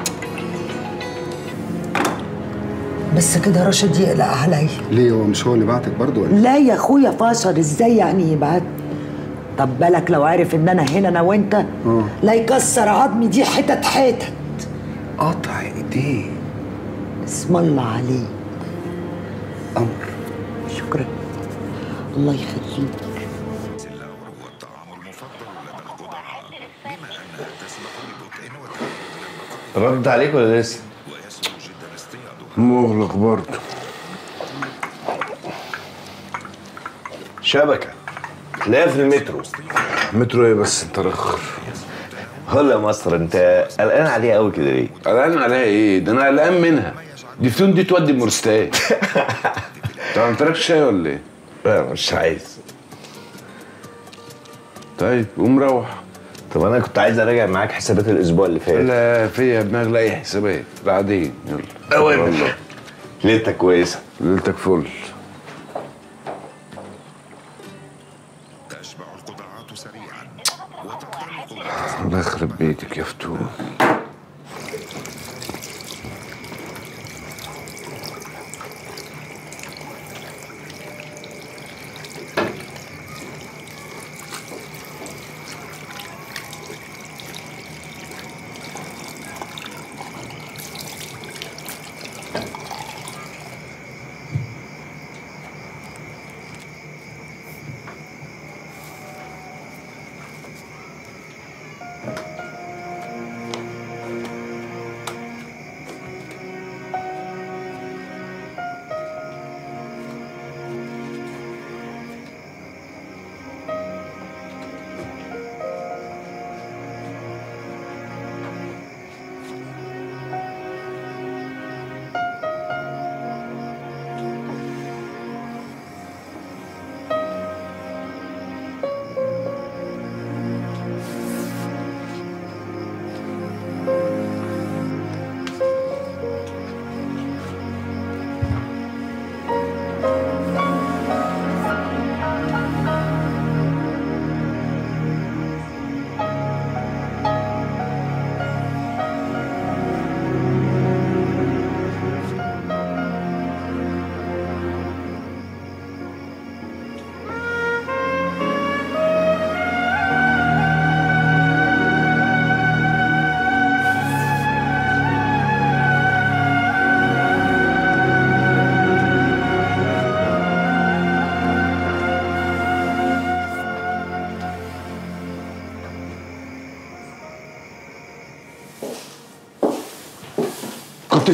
بس كده راشد يقلق عليا. ليه؟ هو مش هو اللي بعتك برضه ولا؟ لا يا أخويا فاشر إزاي يعني يبعت؟ طب بالك لو عارف إن أنا هنا أنا وأنت؟ آه. لا يكسر عظمي دي حتت حتت قطع إيديه. اسم الله عليك. أمر. شكرا. الله يخليك. رد عليك ولا لسه؟ مغلق برضه. شبكة. تلاقيها في المترو مترو إيه بس؟ أنت رخر. ولا يا مصر أنت قلقان عليها قوي كده ليه؟ قلقان عليها إيه؟ ده أنا قلقان منها. دي فيهم دي تودي مرستان *laughs* انت ما عملتلكش شاي ولا إيه؟ لا مش عايز. طيب قوم روح. طب أنا كنت عايز أراجع معاك حسابات الأسبوع اللي فات. لا فيا دماغ لا اي حسابات بعدين يلا. أوامر. يلا. ليلتك كويسة. ليلتك فل. الله يخرب بيتك يا فتون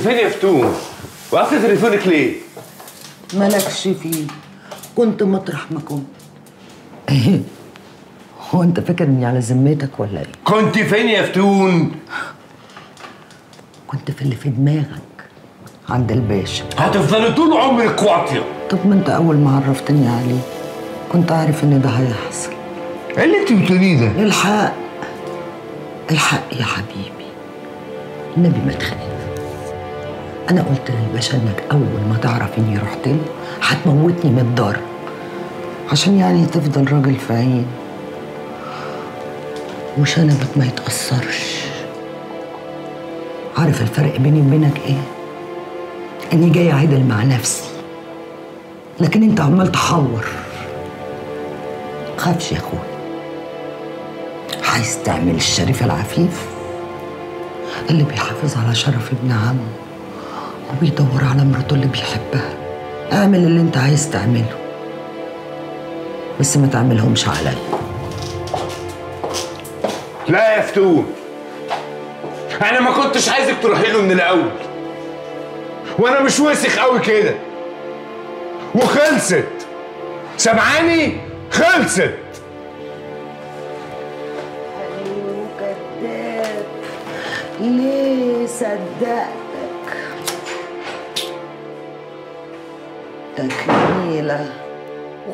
كنت فين يا فتون؟ وقفت تليفونك ليه؟ مالكش فيه كنت مطرح ما كنت *laughs* هو انت فاكر إني على ذمتك ولا إيه؟ كنت فين يا فتون؟ كنت في اللي في دماغك عند الباشا هتفضلي طول عمرك واطية طب ما انت أول ما عرفتني عليه كنت عارف إن ده هيحصل إيه اللي انت بتقوليه ده؟ الحق الحق يا حبيبي النبي ما تخاف أنا قلت للباشا إنك أول ما تعرف إني رحت له هتموتني من الضرب. عشان يعني تفضل راجل عين وشنبك ما يتأثرش. عارف الفرق بيني وبينك إيه؟ إني جاي عدل مع نفسي. لكن أنت عمال تحور. خافش يا اخويا عايز تعمل الشريف العفيف اللي بيحافظ على شرف ابن عمه. وبيدور على مراته اللي بيحبها. اعمل اللي انت عايز تعمله. بس ما تعملهمش عليا لا يا فتون أنا ما كنتش عايزك تروحي له من الأول. وأنا مش وسخ قوي كده. وخلصت. سامعاني؟ خلصت. ليه صدقتك تكميلة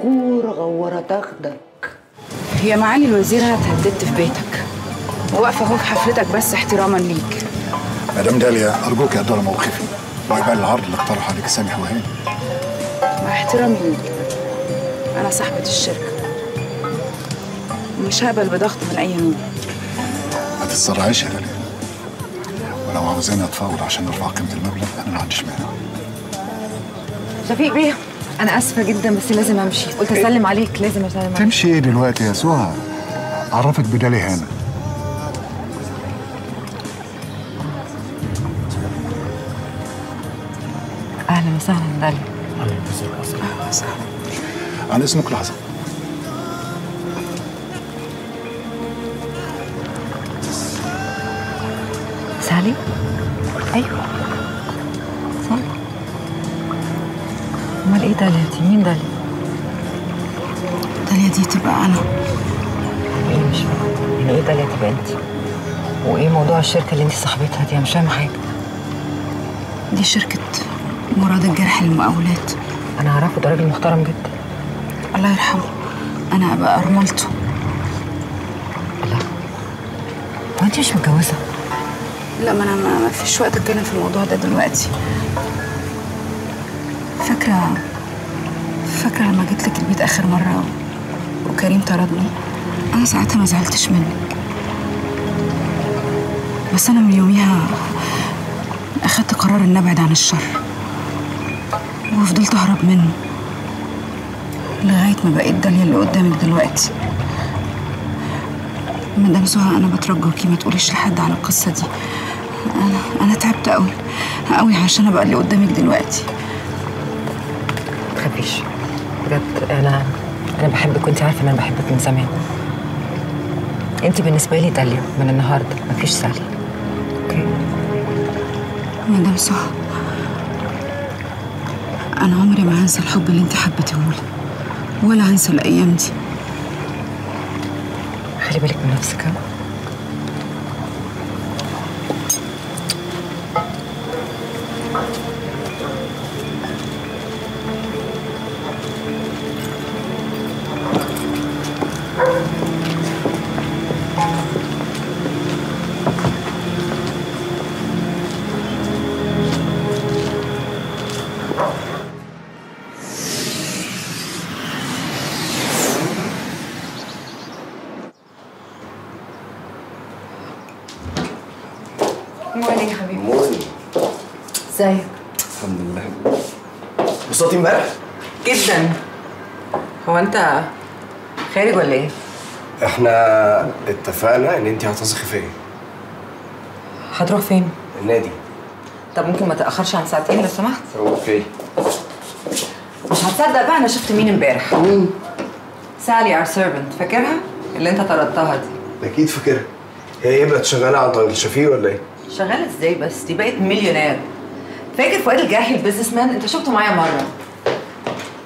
غور غورة تاخدك. هي معالي الوزير أنا اتهددت في بيتك. وواقفة أهو في حفلتك بس احتراما ليك. مدام داليا أرجوك يا دور موقفي. وعقبال العرض اللي اقترح عليك سامح وهاني مع احترامي ليك. أنا صاحبة الشركة. مش هقبل بضغط من أي نوع. ما تتسرعيش يا داليا. ولو عاوزاني أتفاوض عشان نرفع قيمة المبلغ أنا ما عنديش مانع. شفيق بيه أنا آسفة جدا بس لازم أمشي. قلت أسلم عليك لازم أسلم عليك. تمشي إيه دلوقتي يا سهى عرفك بدالي هنا. أهلا وسهلا داليا أهلا وسهلا. عن اسمك لحظة. الشركة اللي انت صاحبتها دي أنا مش فاهمة حاجة. دي شركة مراد الجرح للمقاولات أنا أعرفه ده راجل محترم جدا. الله يرحمه. أنا ابقى ارملته هو انت مش متجوزة؟ لا ما أنا ما ما فيش وقت أتكلم في الموضوع ده دلوقتي. فاكرة فاكرة لما جيت لك البيت آخر مرة وكريم طردني؟ أنا ساعتها ما زعلتش منك. بس أنا من يوميها اخدت قرار إن أبعد عن الشر. وفضلت أهرب منه لغاية ما بقيت داليا اللي قدامك دلوقتي. مدام سهى أنا بترجوكي ما تقوليش لحد على القصة دي. أنا أنا تعبت قوي قوي عشان أبقى اللي قدامك دلوقتي. تخافيش بجد أنا أنا بحبك وانت عارفة إن أنا بحبك من زمان. انت بالنسبة لي داليا من النهارده مفيش سالي مدام سهى أنا عمري ما هنسى الحب اللي أنت حبيتهولي ولا هنسى الأيام دي. خلي بالك من نفسك ها؟ الحمد لله. انبسطتي امبارح جدا. هو أنت خارج ولا إيه؟ إحنا اتفقنا إن انت هتثقي فيا. هتروح فين؟ النادي. طب ممكن ما تأخرش عن ساعتين لو سمحت؟ okay. مش هتصدق بقى أنا شفت مين امبارح. مين؟ سالي our servant فاكرها؟ اللي أنت طردتها دي. أكيد فاكرها. هي إيه بقت شغالة عند الشفيق ولا إيه؟ شغالة إزاي بس؟ دي بقت مليونير. فاكر فؤاد الجاحي ال businessman انت شفته معايا مرة.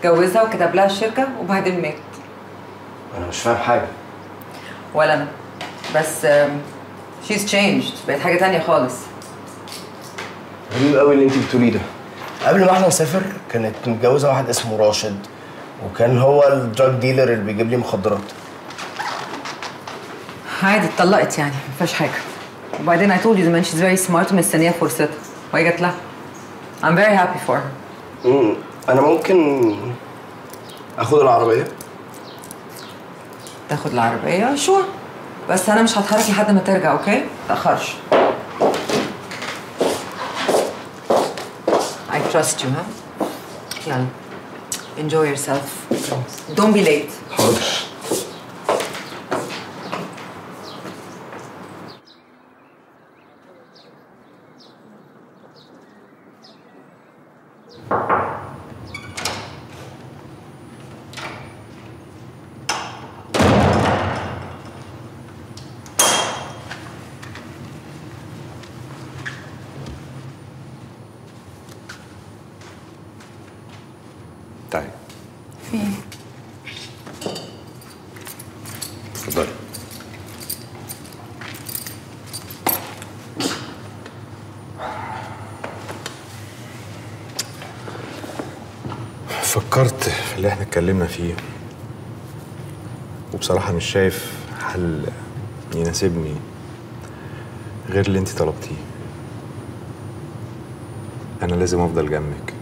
جوزها وكتب لها الشركة وبعدين مات. أنا مش فاهم حاجة. ولا أنا. بس she's changed بقت حاجة تانية خالص. غريب قوي اللي انت بتقوليه ده. قبل ما إحنا نسافر كانت متجوزة واحد اسمه راشد وكان هو ال drug dealer اللي بيجيب لي مخدرات. عادي اتطلقت يعني ما فيهاش حاجة. وبعدين I told you زمان she's very smart ومستنيه فرصتها وهي جات لها. I'm very happy for. her أنا ممكن أخد العربية؟ تاخد العربية؟ شو بس أنا مش هتحرك لحد ما ترجع أوكي تاخرش I trust you ها يلا. Enjoy yourself. Don't be late. حاضر تعالي في إيه؟ اتفضلي فكرت في اللي إحنا اتكلمنا فيه. وبصراحة مش شايف حل يناسبني غير اللي انت طلبتيه. أنا لازم أفضل جنبك.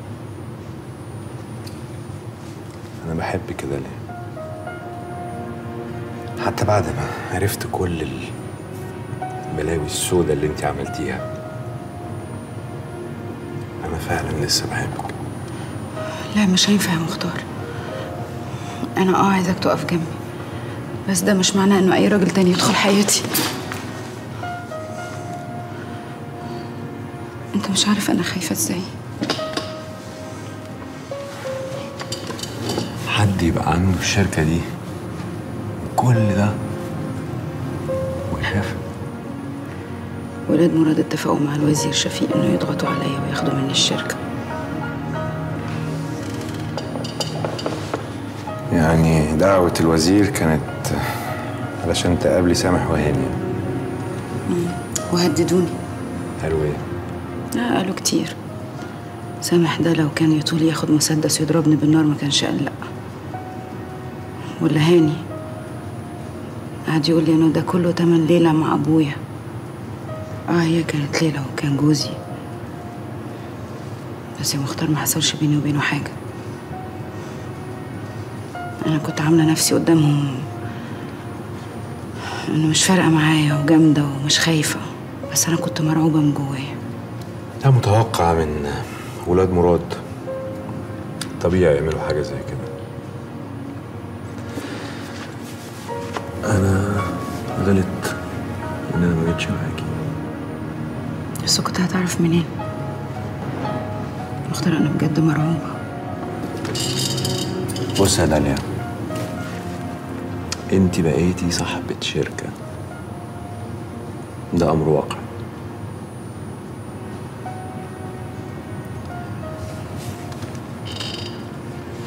أنا بحب كده ليه؟ حتى بعد ما عرفت كل البلاوي السوداء اللي انت عملتيها أنا فعلا لسه بحبك. لا مش هينفع يا مختار. أنا آه عايزك تقف جنبي. بس ده مش معناه إنه أي راجل تاني يدخل حياتي. أنت مش عارف أنا خايفة إزاي. حد يبقى عنده الشركة دي كل ده ويخاف؟ ولاد مراد اتفقوا مع الوزير شفيق إنه يضغطوا عليا وياخدوا مني الشركة. دعوة الوزير كانت علشان تقابلي سامح وهاني. وهددوني. قالوا إيه؟ لا قالوا كتير. سامح ده لو كان يطول ياخد مسدس يضربني بالنار ما كانش قال لأ. ولا هاني قعد يقول لي إنه ده كله تمن ليلة مع أبويا. آه هي كانت ليلة وكان جوزي. بس يا مختار ما حصلش بيني وبينه حاجة. أنا كنت عاملة نفسي قدامهم. انه مش فارقة معايا وجامدة ومش خايفة بس أنا كنت مرعوبة من جوايا. ده متوقع من ولاد مراد طبيعي يعملوا حاجة زي كده. أنا غلط إن أنا ما جيتش معاكي. بس كنت هتعرف منين؟ مختار أنا بجد مرعوبة. بص يا داليا انت بقيتي صاحبة شركة. ده أمر واقع.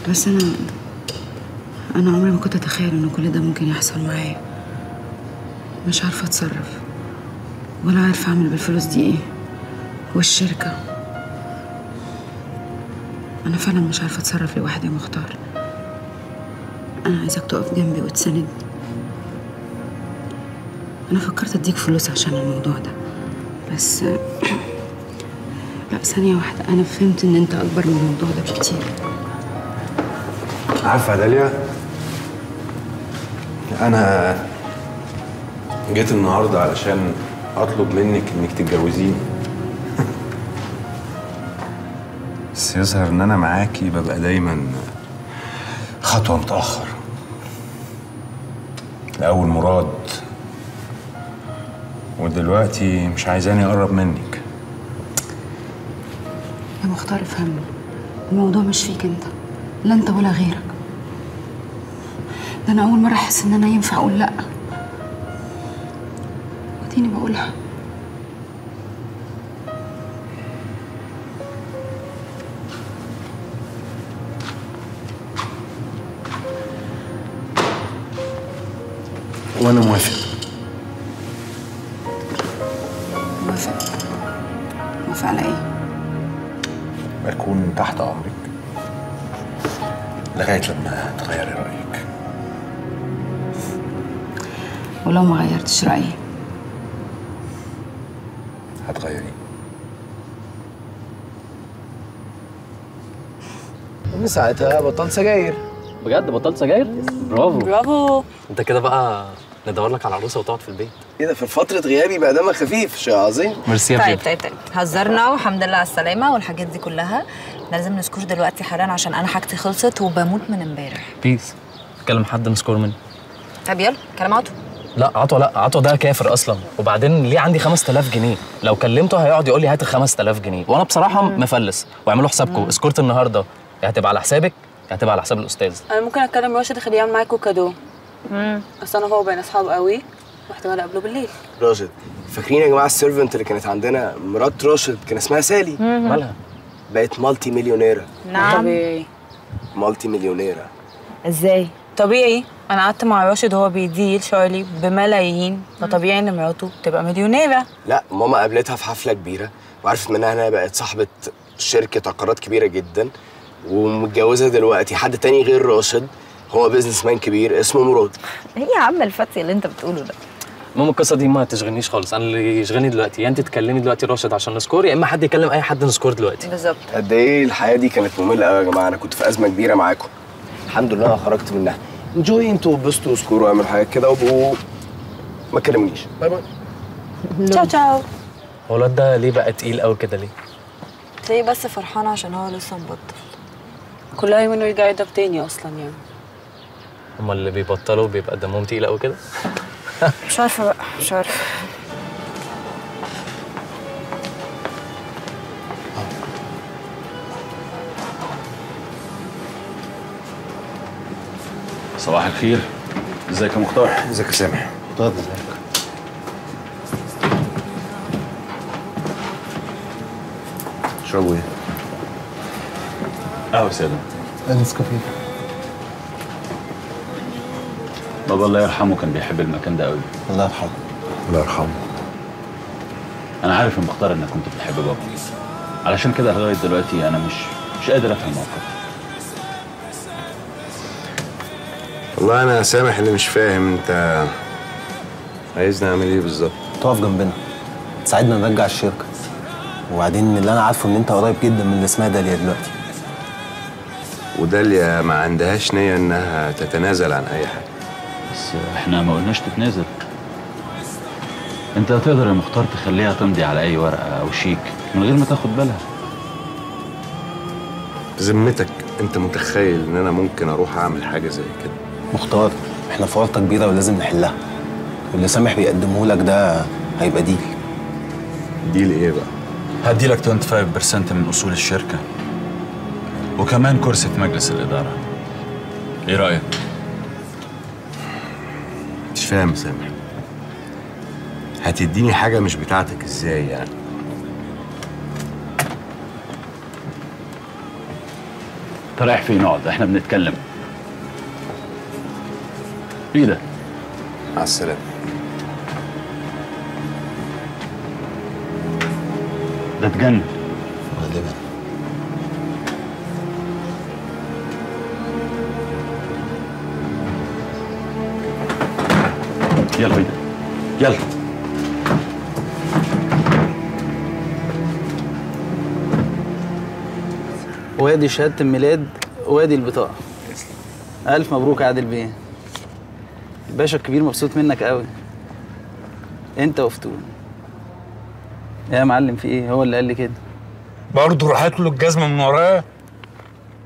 بس أنا أنا عمري ما كنت أتخيل إن كل ده ممكن يحصل معايا. مش عارفة أتصرف ولا عارفة أعمل بالفلوس دي إيه. والشركة. أنا فعلا مش عارفة أتصرف لوحدي يا مختار. أنا عايزك تقف جنبي وتساندني أنا فكرت أديك فلوس عشان الموضوع ده بس *clears throat* لأ ثانية واحدة أنا فهمت إن أنت أكبر من الموضوع ده بكتير. عارفة يا داليا؟ أنا جيت النهاردة علشان أطلب منك إنك تتجوزيني. بس يظهر إن أنا معاكي ببقى دايما خطوة متأخر. الأول مراد. ودلوقتي مش عايزاني أقرب منك. يا مختار افهمني الموضوع مش فيك انت. لا انت ولا غيرك. ده أنا اول مرة احس ان أنا ينفع أقول لا. وديني بقولها. وأنا موافق. موافق. موافق على إيه؟ أكون تحت أمرك لغاية لما تغيري رأيك. ولو ما غيرتش رأيي. هتغيري. من ساعتها بطلت سجاير. بجد بطلت سجاير؟ برافو. برافو. انت كده بقى ندور لك على عروسة وتقعد في البيت. إيه ده في فترة غيابي بقى دمك خفيف شيء عظيم؟ ميرسي طيب طيب طيب. هزرنا والحمد لله على السلامة والحاجات دي كلها. لازم ن score دلوقتي حالا عشان أنا حاجتي خلصت وبموت من امبارح. بس كلم حد ن score منه. طب يلا. كلم عطوه. لا عطوه لا. عطوه ده كافر أصلا. وبعدين ليه عندي 5000 جنيه؟ لو كلمته هيقعد يقول لي هات ال 5000 جنيه. وأنا بصراحة مفلس. واعملوا حسابكم. score النهارده. يا هتبقى على حسابك يا هتبقى على حساب الأستاذ. أنا ممكن أتكلم راشد اخليه يعمل معاكوا cadeau اصل أنا وهو بقينا اصحاب قوي. واحتمال اقابله بالليل. راشد فاكرين يا جماعة ال servant اللي كانت عندنا؟ مرات راشد كان اسمها سالي. مالها؟ بقت multi مليونيرة نعم. طبيعي. multi مليونيرة إزاي؟ طبيعي. أنا قعدت مع راشد وهو بي deal شارلي بملايين. فطبيعي إن مراته تبقى مليونيرة. لا ماما قابلتها في حفلة كبيرة. وعرفت منها إنها بقت صاحبة شركة عقارات كبيرة جدا. ومتجوزة دلوقتي. حد تاني غير راشد؟ هو businessman كبير اسمه مراد. إيه يا عم الفتي اللي انت بتقوله ده؟ ماما القصة دي ما تشغلنيش خالص. أنا اللي يشغلني دلوقتي يا أنت تكلمي دلوقتي راشد عشان ن score يا إما حد يكلم أي حد ن score دلوقتي. بالظبط. قد إيه الحياة دي كانت مملة قوي يا جماعة؟ أنا كنت في أزمة كبيرة معاكم. الحمد لله أنا خرجت منها. enjoy أنتوا وبسطوا و score وا واعملوا حاجات كده وابقوا ما تكلمنيش باي باي. تشاو تشاو هو الواد ده ليه بقى تقيل قوي كده ليه؟ تلاقيه بس فرحان عشان هو لسه مبطل. كلها يومين ويرجع يضرب تاني أصلا يعني. هما اللي بيبطلوا بيبقى دمهم تقيل قوي كده. مش عارفة بقى مش عارفة. صباح الخير. ازيك يا مختار؟ ازيك يا سامح؟ مختار ازيك؟ تشربوا إيه؟ قهوه ساده نسكافيه. بابا الله يرحمه كان بيحب المكان ده قوي الله يرحمه. الله يرحمه. أنا عارف يا مختار إنك كنت بتحب بابا. علشان كده لغاية دلوقتي أنا مش مش قادر أفهم موقفك والله أنا سامح اللي مش فاهم أنت عايزني أعمل إيه بالظبط. تقف جنبنا. تساعدنا نرجع الشركة. وبعدين اللي أنا عارفه إن أنت قريب جدا من اللي اسمها داليا دلوقتي. وداليا ما عندهاش نية إنها تتنازل عن أي حاجة بس إحنا ما قلناش تتنازل. انت هتقدر يا مختار تخليها تمضي على أي ورقة أو شيك من غير ما تاخد بالها. بذمتك انت متخيل ان أنا ممكن أروح اعمل حاجة زي كده؟ مختار إحنا في ورطه كبيرة ولازم نحلها. واللي سامح بيقدمه لك ده هيبقى ديل. ديل إيه بقى؟ هدي لك 25% من أصول الشركة. وكمان كرسي في مجلس الإدارة. إيه رأيك؟ مش فاهم سامح. هتديني حاجة مش بتاعتك إزاي يعني؟ انت رايح فين اقعد إحنا بنتكلم. إيه ده؟ مع السلامة. ده اتجنن. غالبا يلا بينا. يلا. وادي شهادة الميلاد وادي البطاقة. ألف مبروك يا عادل بيه. الباشا الكبير مبسوط منك قوي. أنت وفتون يا معلم في إيه؟ هو اللي قال لي كده. برضه راحت له الجزمة من ورايا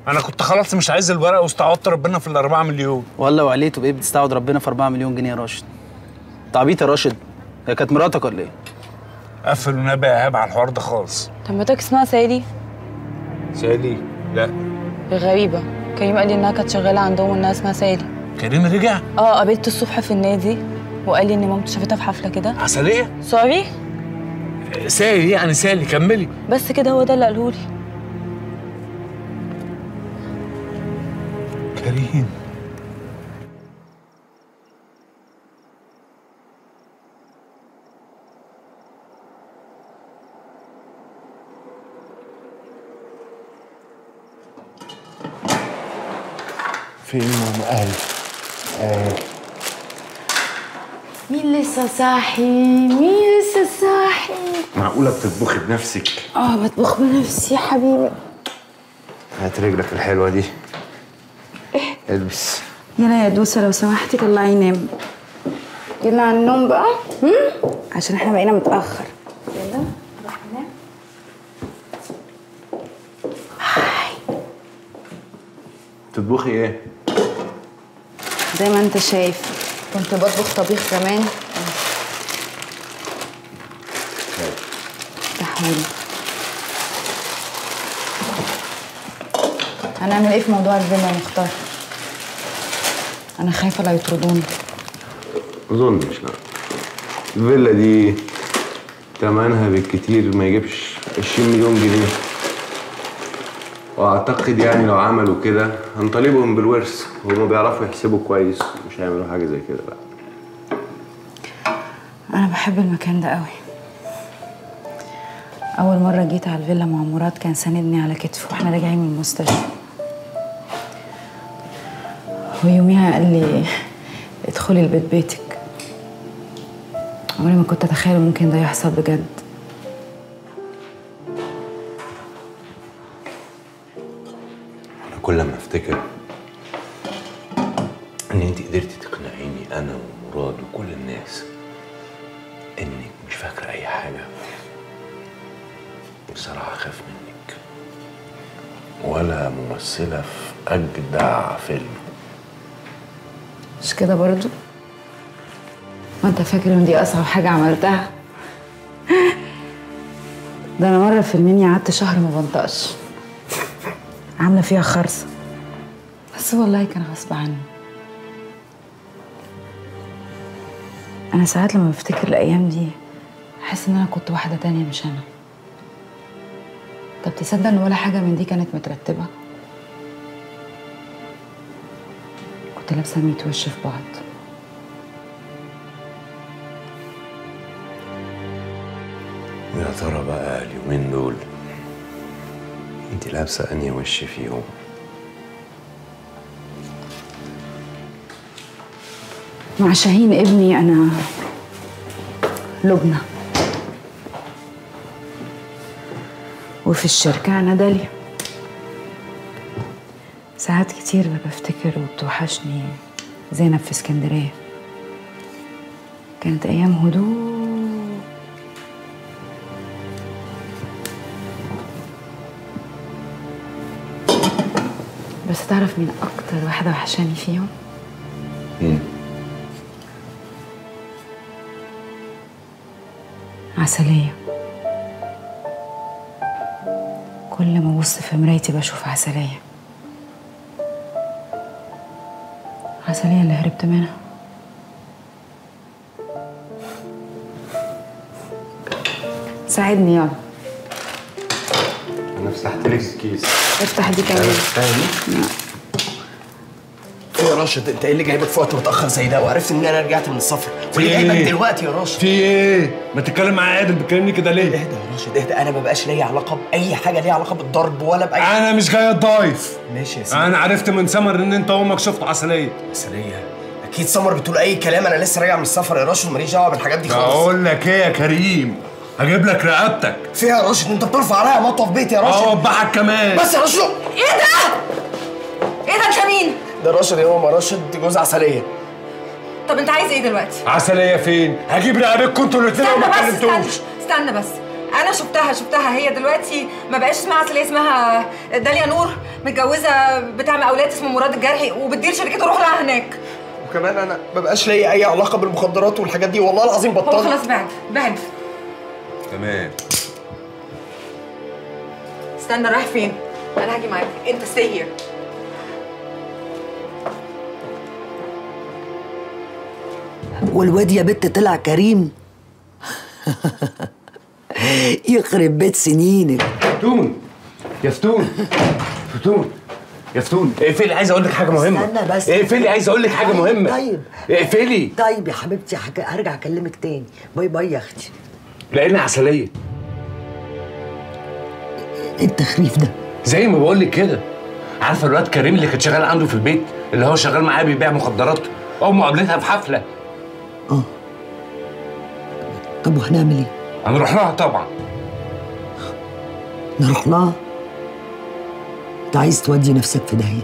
أنا كنت خلاص مش عايز الورق واستعوضت ربنا في الأربعة مليون. ولا وعليته بإيه؟ بتستعوض ربنا في 4 مليون جنيه يا راشد. أنت عبيط يا راشد؟ هي كانت مراتك ولا إيه؟ قفل ونبي ايهاب على الحوار ده خالص. طب مراتك اسمها سالي. سالي؟ لا. غريبة. كريم قال لي إنها كانت شغالة عندهم وإنها اسمها سالي. كريم رجع؟ آه قابلته الصبح في النادي وقال لي إن مامته شافتها في حفلة كده. عسلية؟ سوري؟ سالي يعني سالي كملي. بس كده هو ده اللي قاله لي. كريم. فين ماما أهلي آه. مين لسه صاحي؟ مين لسه صاحي؟ معقولة بتطبخي بنفسك؟ آه بطبخ بنفسي يا حبيبي. هات رجلك الحلوة دي. البس. يلا يا دوسة لو سمحتي طلعي نام يلا على النوم بقى. هم؟ عشان إحنا بقينا متأخر. يلا روح نام تطبخي إيه؟ زي ما انت شايف. كنت بطبخ طبيخ زمان. تحولي هنعمل إيه في موضوع الفيلا يا مختار؟ أنا خايفة لا يطردوني. اظنش لا. الفيلا دي تمنها بالكتير ما يجيبش 20 مليون جنيه. وأعتقد يعني لو عملوا كده هنطالبهم بالورث هما بيعرفوا يحسبوا كويس مش هيعملوا حاجة زي كده لا أنا بحب المكان ده قوي. أول مرة جيت على الفيلا مع مراد كان ساندني على كتفه وإحنا راجعين من المستشفى. ويوميها قال لي ادخلي البيت بيتك. عمري ما كنت أتخيل ممكن ده يحصل بجد. كل ما أفتكر إن انت قدرتي تقنعيني أنا ومراد وكل الناس انك مش فاكرة أي حاجة. بصراحة أخاف منك. ولا ممثلة في أجدع فيلم. مش كده برضو؟ ما أنت فاكر إن دي أصعب حاجة عملتها؟ *laughs* ده أنا مرة في المنيا قعدت شهر ما بنطقش. عاملة فيها خرصة. بس والله كان غصب عني. أنا ساعات لما بفتكر الأيام دي أحس إن أنا كنت واحدة تانية مش أنا. طب تصدق إن ولا حاجة من دي كانت مترتبة؟ كنت لابسة ميت وش في بعض. ويا ترى بقى اليومين دول أنت لابسة أنهي وش فيهم؟ مع شاهين ابني أنا لبنى. وفي الشركة أنا داليا. ساعات كتير بفتكر وبتوحشني زينب في اسكندرية. كانت أيام هدوء بس تعرف مين أكتر واحدة وحشاني فيهم؟ مين؟ عسلية كل ما أبص في مرايتي بشوف عسلية عسلية اللي هربت منها ساعدني يلا فتحت لك الكيس افتح دي كمان. في يا راشد انت إيه اللي جايبك في وقت متأخر زي ده؟ وعرفت ان أنا رجعت من السفر. واللي جايبك دلوقتي يا راشد. في إيه؟ ما تتكلم معايا عادل بتكلمني كده ليه؟ اهدى يا راشد اهدى. أنا ما بقاش ليا علاقة بأي حاجة ليها علاقة بالضرب ولا بأي أنا مش جاي اتضايف ماشي يا سيدي. أنا عرفت من سمر إن أنت وأمك شفتوا عسليه عسليه أكيد سمر بتقول أي كلام أنا لسه راجع من السفر يا راشد ماليش دعوة بالحاجات دي خالص. بقول لك إيه يا كريم؟ هجيب لك رقبتك. فيها يا راشد أنت بترفع عليا مطوه في بيتي يا راشد أوبعك كمان. بس يا راشد إيه ده؟ إيه ده انت مين؟ ده راشد يا ماما راشد جوز عسلية. طب أنت عايز إيه دلوقتي؟ عسلية فين؟ هجيب رقبتكم أنتوا الاثنين وما كلمتوش. استنى بس. أنا شفتها شفتها. هي دلوقتي ما بقاش اسمها عسلية اسمها داليا نور متجوزة بتعمل أولاد اسمه مراد الجرحي وبتدير شركته روح لها هناك. وكمان أنا ما بقاش ليا أي علاقة بالمخدرات والحاجات دي. والله العظيم هو بطلت. خلاص بعد بعد. تمام. استنى رايح فين؟ أنا هاجي معاك. أنت stay here. والواد يا بت طلع كريم. *laughs* يخرب بيت سنينك. فتون. يا فتون. فتون. يا فتون. اقفلي عايز أقول لك حاجة مهمة. استنى بس. اقفلي عايز أقول لك حاجة مهمة. طيب. اقفلي. طيب يا حبيبتي. هرجع أكلمك تاني. bye bye يا أختي. لقينا عسلية. إيه التخريف ده؟ زي ما بقول لك كده. عارفة الواد كريم اللي كان شغال عنده في البيت اللي هو شغال معايا بيبيع مخدرات. امه قابلتها في حفلة. طب وهنعمل إيه؟ هنروح لها طبعا. نروح لها؟ أنت عايز تودي نفسك في داهية.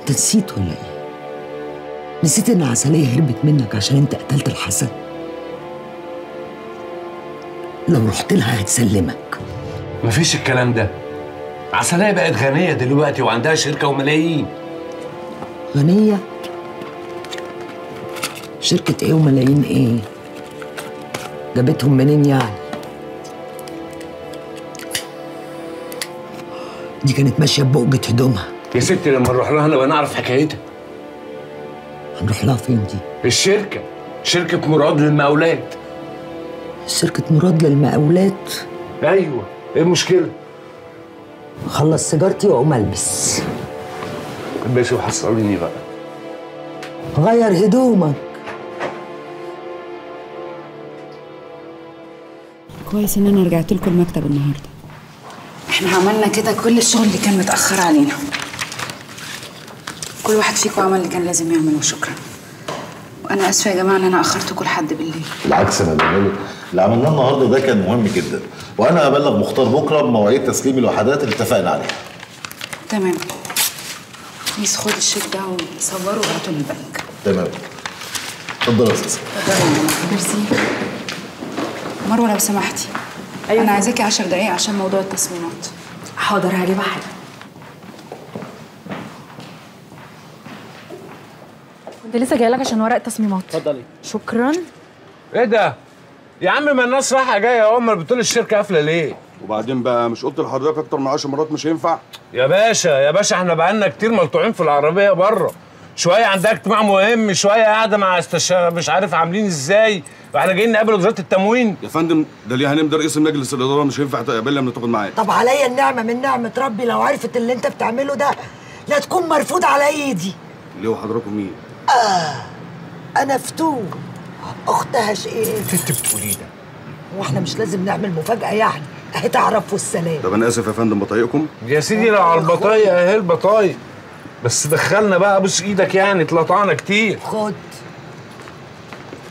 أنت نسيت ولا إيه؟ نسيت إن عسلية هربت منك عشان أنت قتلت الحسن. لو رحت لها هتسلمك. مفيش الكلام ده. عسلية بقت غنية دلوقتي وعندها شركة وملايين. غنية؟ شركة إيه وملايين إيه؟ جابتهم منين يعني؟ دي كانت ماشية ببقجة هدومها يا ستي لما نروح لها نبقى نعرف حكايتها. هنروح لها فين دي؟ الشركة. شركة مراد للمقاولات. شركة مراد للمقاولات. أيوه إيه المشكلة؟ خلص سيجارتي وأقوم ألبس. البسي وحصليني بقى. غير هدومك. كويس إن أنا رجعت لكم المكتب النهارده. إحنا عملنا كده كل الشغل اللي كان متأخر علينا. كل واحد فيكم عمل اللي كان لازم يعمله شكرا. وأنا آسفة يا جماعة إن أنا اخرتكم لحد بالليل. بالعكس أنا بقول اللي عملناه النهارده ده كان مهم جدا. وأنا ابلغ مختار بكرة بمواعيد تسليم الوحدات اللي اتفقنا عليها. تمام. please خد الشيك ده وصوره وابعته للبنك. تمام. اتفضل يا أستاذ. ميرسي. مروة لو سمحتي. أيوة. أنا عايزاكي 10 دقايق عشان موضوع التصميمات. حاضر هجيبها حاجة كنت لسه جاية لك عشان ورق التصميمات. اتفضلي. شكرا. إيه ده؟ يا عم ما الناس رايحة جاية يا امال بتقول الشركة قافلة ليه؟ وبعدين بقى مش قلت لحضرتك أكتر من 10 مرات مش هينفع؟ يا باشا يا باشا إحنا بقالنا كتير ملطوعين في العربية بره. شوية عندها اجتماع مهم شوية قاعدة مع استشارة مش عارف عاملين إزاي. وإحنا جايين نقابل وزارة التموين. يا فندم ده ليه هنمضي رئيس مجلس الإدارة؟ مش هينفع تقابلنا من تاخد معاه طب عليا النعمة من نعمة ربي لو عرفت اللي انت بتعمله ده لا تكون مرفوض على ايدي. ليه وحضراتكم مين؟ آه. أنا فتون أختها شقيقة. انت بتقولي ده. وإحنا مش لازم نعمل مفاجأة يعني. اهي تعرف والسلام طب أنا آسف يا فندم بطايقكم؟ يا سيدي لو على البطايق أهي البطايق. بس دخلنا بقى بص إيدك يعني اتلطعنا كتير. خد.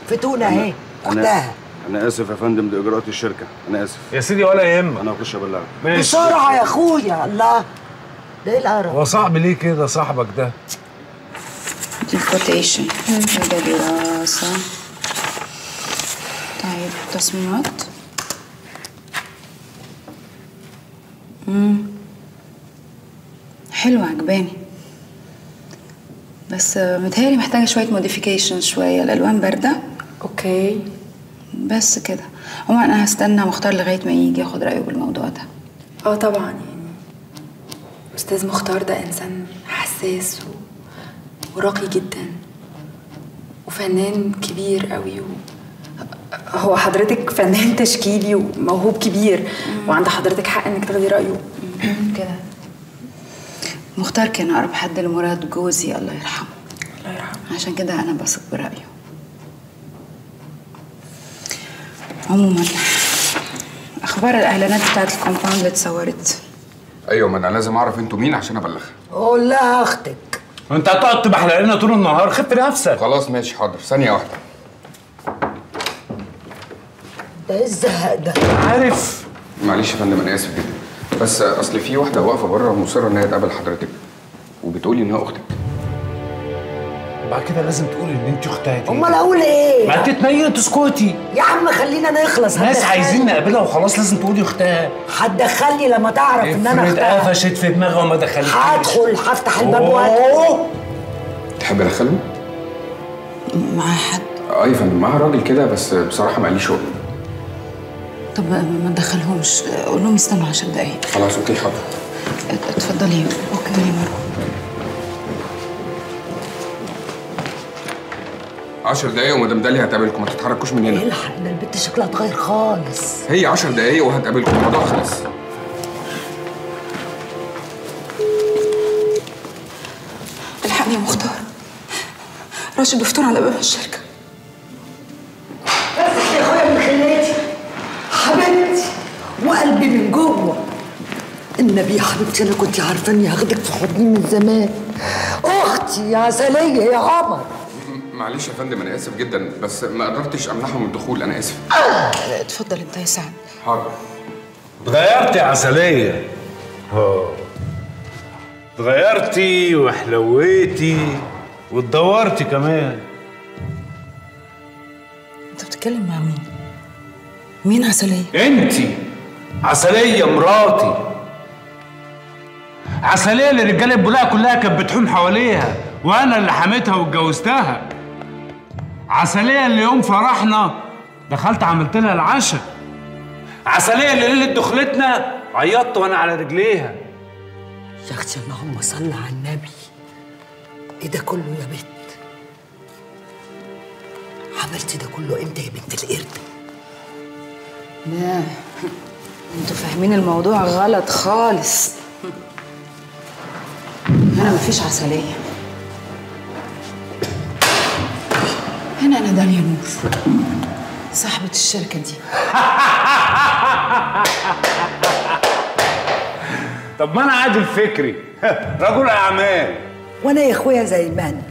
فتون أهي أنا أختها. أنا آسف يا فندم دي إجراءات الشركة. أنا آسف. يا سيدي ولا يهمك. أنا هخش أبلغك. بسرعة يا أخويا الله. ده إيه القرف؟ هو صعب ليه كده صاحبك ده؟ دي quotation وده دراسة. طيب تصميمات. حلوة عجباني. بس متهيألي محتاجة شوية modification شوية. الألوان باردة. أوكي. بس كده. عموما أنا هستنى مختار لغاية ما يجي ياخد رأيه بالموضوع ده. آه طبعا يعني. أستاذ مختار ده إنسان حساس و... وراقي جدا. وفنان كبير قوي و... هو حضرتك فنان تشكيلي وموهوب كبير. وعند حضرتك حق إنك تاخدي رأيه. كده. مختار كان أقرب حد لمراد جوزي الله يرحمه. الله يرحمه. عشان كده أنا بثق برأيه. عموما أخبار الإعلانات بتاعت الكومباوند اللي اتصورت. أيوه ما أنا لازم أعرف أنتوا مين عشان ابلغها قول لها أختك. انت هتقعد تبحلق لنا طول النهار؟ خف نفسك. خلاص ماشي حاضر. ثانية واحدة. ده إيه الزهق ده؟ عارف. معلش يا فندم أنا آسف جدا. بس أصل في واحدة واقفة بره مصرة إن هي تقابل حضرتك وبتقولي إنها أختك. بعد كده لازم تقولي إن انت اختها دي أمال أقول إيه؟ ما تتنيلي تسكتي يا عم خلينا نخلص ناس. عايزين نقابلها وخلاص لازم تقولي أختها. هتدخلني لما تعرف إن أنا أختها. قفشت في دماغها وما دخلتش هدخل هفتح الباب أوه. وادخل تحب أدخله؟ معاه حد؟ آه يا فندم معاها راجل كده بس بصراحة ما قاليش شغل طب ما تدخلهمش. قول لهم يستنوا 10 دقايق. خلاص أوكي حاضر. اتفضلي اتفضلي مروه 10 دقايق ومدام داليا هتقابلكم ما تتحركوش من هنا. الحق ده البت شكلها اتغير خالص. هي 10 دقايق وهتقابلكم الموضوع خلص. الحقني يا مختار. راشد وفتون على باب الشركة. بس يا أخويا من خلاتي. حبيبتي وقلبي من جوه. ان والنبي يا حبيبتي أنا كنت عارفة إني هاخدك في حضني من زمان. أختي يا عسلية يا عمر. معلش يا فندم أنا آسف جدا بس ما قدرتش امنعهم من الدخول أنا آسف. اتفضل أنت يا سعد. حاضر. اتغيرتي يا عسلية. آه اتغيرتي وحلويتي واتدورتي كمان. أنت بتتكلم مع مين؟ مين عسلية؟ أنتي. عسلية مراتي. عسلية اللي رجالة البلاء كلها كانت بتحوم حواليها وأنا اللي حميتها واتجوزتها. عسلية اللي يوم فرحنا. دخلت عملت لها العشاء. عسلية اللي ليلة دخلتنا عيطت وأنا على رجليها. يا أختي اللهم صل على النبي. إيه ده كله يا بنت؟ عملتي ده كله إمتى يا بنت القرد؟ لا أنتوا فاهمين الموضوع غلط خالص. هنا مفيش عسلية. هنا أنا داليا نور صاحبة الشركة دي. *laughs* طب ما أنا عادل فكري. *laughs* رجل أعمال. وأنا يا أخويا زي ما أنا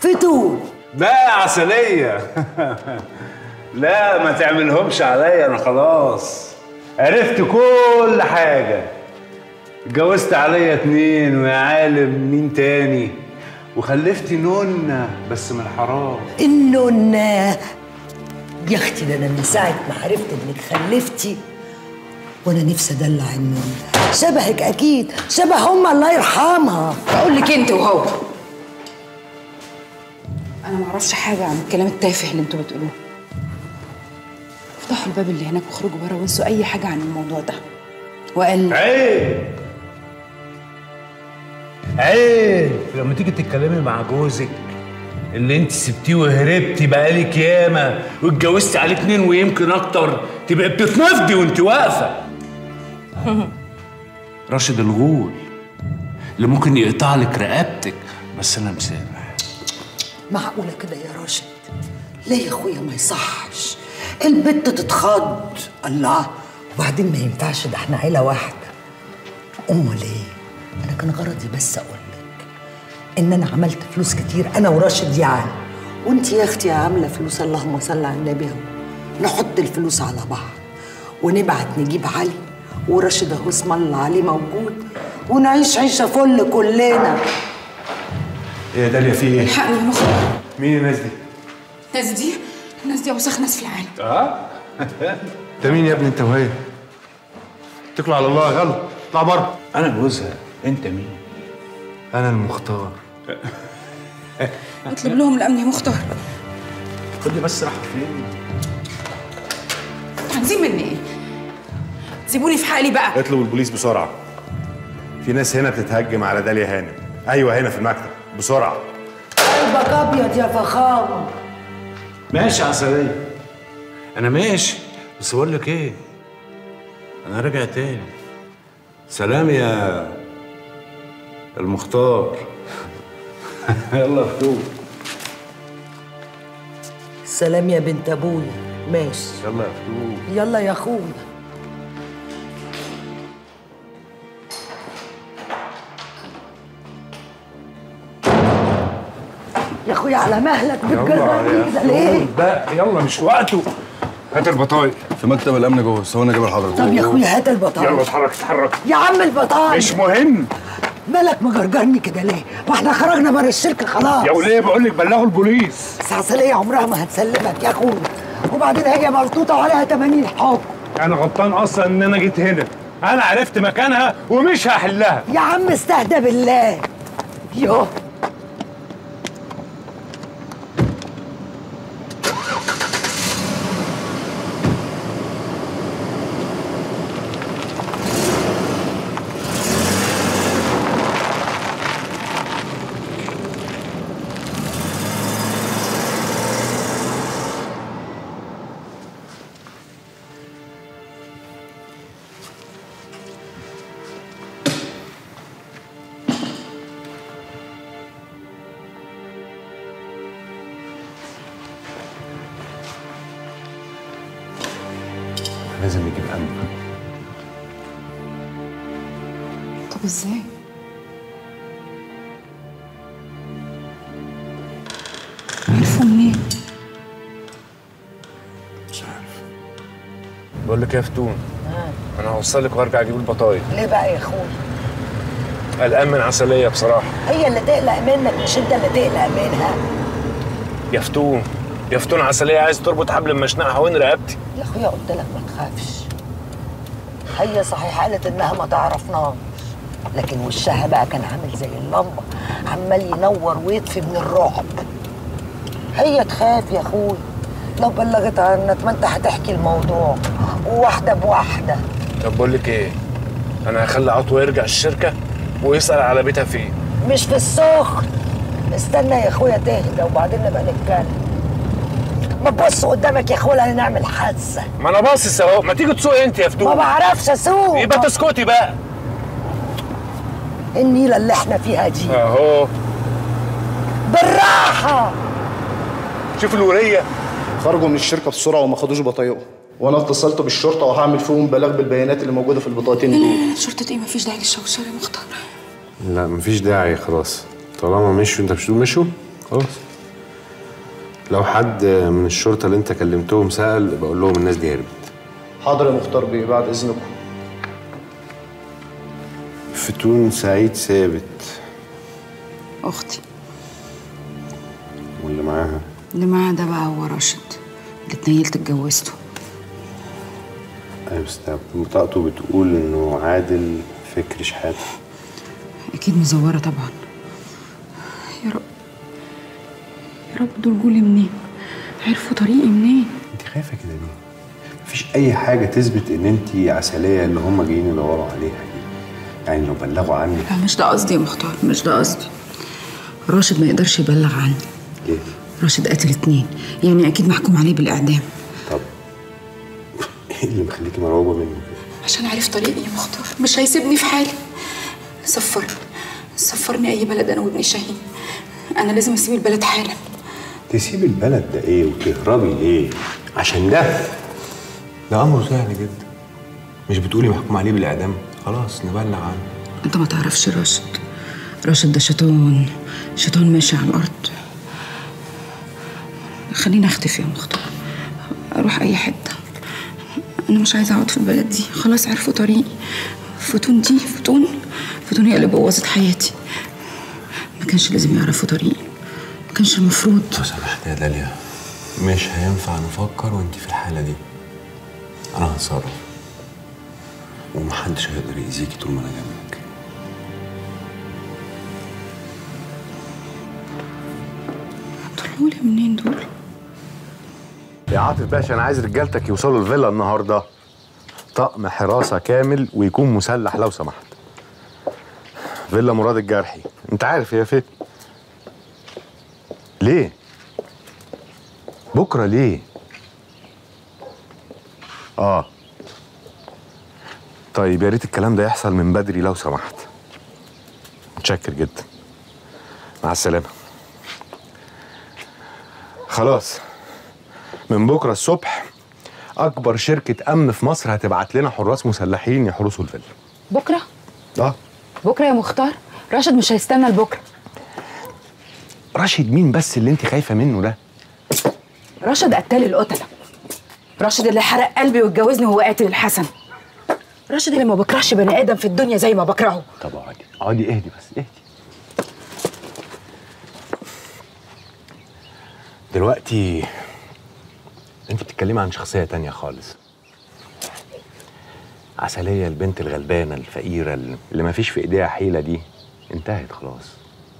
فتون لا يا عسلية. *laughs* لا ما تعملهمش عليا أنا خلاص. عرفت كل حاجة. اتجوزت عليا اتنين ويا عالم مين تاني؟ وخلفت نونة بس من الحرام. النونة يا أختي ده أنا من ساعة ما عرفت إنك خلفتي وأنا نفسي أدلع النونة شبهك أكيد شبه امها الله يرحمها. بقول لك أنت وهو؟ أنا ما أعرفش حاجة عن الكلام التافه اللي أنتوا بتقولوه. افتحوا الباب اللي هناك واخرجوا بره وانسوا أي حاجة عن الموضوع ده. وقال عيب! عيب لما تيجي تتكلمي مع جوزك اللي انت سبتيه وهربتي بقالك ياما واتجوزتي عليه اتنين ويمكن أكتر تبقى بتتنفضي وانت واقفة. *laughs* راشد الغول اللي ممكن يقطع لك رقبتك بس أنا مسامح. معقولة كده يا راشد؟ ليه يا أخويا ما يصحش؟ البت تتخض. الله وبعدين ما ينفعش ده إحنا عيلة واحدة. أمال إيه؟ أنا كان غرضي بس أقول لك إن أنا عملت فلوس كتير أنا وراشد يعني وأنت يا أختي عاملة فلوس اللهم صل على النبي. نحط الفلوس على بعض ونبعت نجيب علي وراشد أهو اسم الله عليه موجود ونعيش عيشة فل كلنا. إيه يا داليا في إيه؟ الحقني يا مخرج مين الناس دي؟ الناس دي؟ الناس دي اوسخ ناس في العالم. آه؟ *laughs* أنت مين يا ابني؟ أنت وهي؟ اتكلوا على الله يا غلط اطلع بره. أنا جوزها أنت مين؟ أنا المختار. اطلب لهم الأمن يا مختار. خدي بس راح فين؟ عايزين مني. إيه؟ سيبوني في حالي بقى. اطلبوا البوليس بسرعة. في ناس هنا بتتهجم على داليا هانم. أيوه هنا في المكتب. بسرعة. قلبك أبيض يا فخامة. ماشي يا عسلية. أنا ماشي بس بقول لك إيه؟ أنا راجع تاني. سلام يا المختار. يلا يا فتوح سلام يا بنت أبويا. ماشي. يلا يا فتوح يلا يا أخويا. يا أخويا على مهلك بتجربني كده ليه؟ بقى يلا مش وقته. هات البطايق. في مكتب الأمن جوه ثواني أجيب لحضرتك طب يا أخويا هات البطايق. يلا اتحرك اتحرك. يا عم البطايق. مش مهم. مالك مجرجرني كده ليه؟ ما إحنا خرجنا بره الشركة خلاص. يا وليه؟ بقول لك بلغوا البوليس. بس عسلية عمرها ما هتسلمك يا أخويا. وبعدين هي ملطوطه وعليها 80 حكم. أنا غلطان أصلا إن أنا جيت هنا. أنا عرفت مكانها ومش هحلها. يا عم استهدى بالله. يوه. إزاي؟ عرفوا منين؟ بقول لك يا فتون أنا هوصلك وأرجع أجيب البطايق. ليه بقى يا أخوي؟ قلقان من عسلية بصراحة. هي اللي تقلق منك مش أنت اللي تقلق منها. يا فتون يا فتون عسلية عايز تربط حبل مشنقها وين رقبتي؟ يا أخويا قلت لك ما تخافش. هي صحيح قالت إنها ما تعرفناش. لكن وشها بقى كان عامل زي اللمبة عمال ينور ويطفي من الرعب. هي تخاف يا أخوي. لو بلغت عنك ما أنت هتحكي الموضوع وواحده بواحدة. طب بقول لك إيه؟ أنا هخلي عطوة يرجع الشركة ويسأل على بيتها فين. مش في السخن استنى يا أخويا تهدى وبعدين نبقى نتكلم. ما تبص قدامك يا أخويا هنعمل حادثة. ما أنا باصص أهو. ما تيجي تسوقي أنت يا فتون ما بعرفش أسوق. يبقى تسكتي بقى. النيله اللي إحنا فيها دي أهو. بالراحة. شوف الورية. خرجوا من الشركة بسرعة وما خدوش بطايقهم. وأنا اتصلت بالشرطة وهعمل فيهم بلاغ بالبيانات اللي موجودة في البطاقتين دول. شرطة إيه؟ مفيش داعي للشوشرة يا مختار. لا مفيش داعي خلاص. طالما مشوا أنت مش تقول مشوا؟ خلاص. لو حد من الشرطة اللي أنت كلمتهم سأل بقول لهم الناس دي هربت. حاضر يا مختار بيه بعد إذنكم. فتون سعيد ثابت. أختي. واللي معاها؟ اللي معاه ده بقى هو راشد. اللي اتنيلت اتجوزته أيوه بس بطاقته بتقول إنه عادل فكري شحاته أكيد مزورة طبعا. يا رب. يا رب دول جولي منين؟ عرفوا طريقي منين؟ أنت خايفة كده ليه؟ مفيش أي حاجة تثبت إن أنت عسلية اللي هم جايين يدوروا عليها. يعني لو بلغوا عنك لا مش ده قصدي يا مختار مش ده قصدي. راشد ما يقدرش يبلغ عني. ليه؟ راشد قتل اتنين يعني أكيد محكوم عليه بالإعدام. طب إيه اللي مخليكي مرعوبة منه؟ عشان عارف طريقي يا مختار مش هيسيبني في حالي. سفرني سفرني أي بلد أنا وابن شاهين. أنا لازم أسيب البلد حالا. تسيب البلد ده إيه وتهربي ليه؟ عشان ده. ده أمر سهل جدا. مش بتقولي محكوم عليه بالإعدام؟ خلاص نبلغ عنه انت ما تعرفش راشد. راشد ده شيطان. شيطان ماشي على الأرض. خليني أختفي يا مختار. أروح أي حتة. أنا مش عايزة أقعد في البلد دي. خلاص عرفوا طريقي. فتون دي فتون فتون هي اللي بوظت حياتي. ما كانش لازم يعرفوا طريقي. ما كانش المفروض. لو سمحت يا داليا مش هينفع نفكر وانت في الحالة دي. أنا هتصرف ومحدش هيقدر يأذيكي طول ما أنا جنبك. طلعوا لي منين دول؟ يا عاطف باشا أنا عايز رجالتك يوصلوا الفيلا النهارده. طقم حراسة كامل ويكون مسلح لو سمحت. فيلا مراد الجرحي. أنت عارف هي فين؟ ليه؟ بكرة ليه؟ آه. طيب يا ريت الكلام ده يحصل من بدري لو سمحت. متشكر جدا. مع السلامة. خلاص من بكرة الصبح أكبر شركة أمن في مصر هتبعت لنا حراس مسلحين يحرسوا الفيلا. بكرة؟ آه. بكرة يا مختار؟ راشد مش هيستنى لبكرة. راشد مين بس اللي انت خايفة منه ده؟ راشد قتال القتلة. راشد اللي حرق قلبي واتجوزني وهو قاتل الحسن. راشد اللي ما بكرهش بني آدم في الدنيا زي ما بكرهه. طب اقعدي اقعدي اهدي بس اهدي. دلوقتي انت بتتكلمي عن شخصية تانية خالص. عسلية البنت الغلبانة الفقيرة اللي ما فيش في ايديها حيلة دي. انتهت خلاص.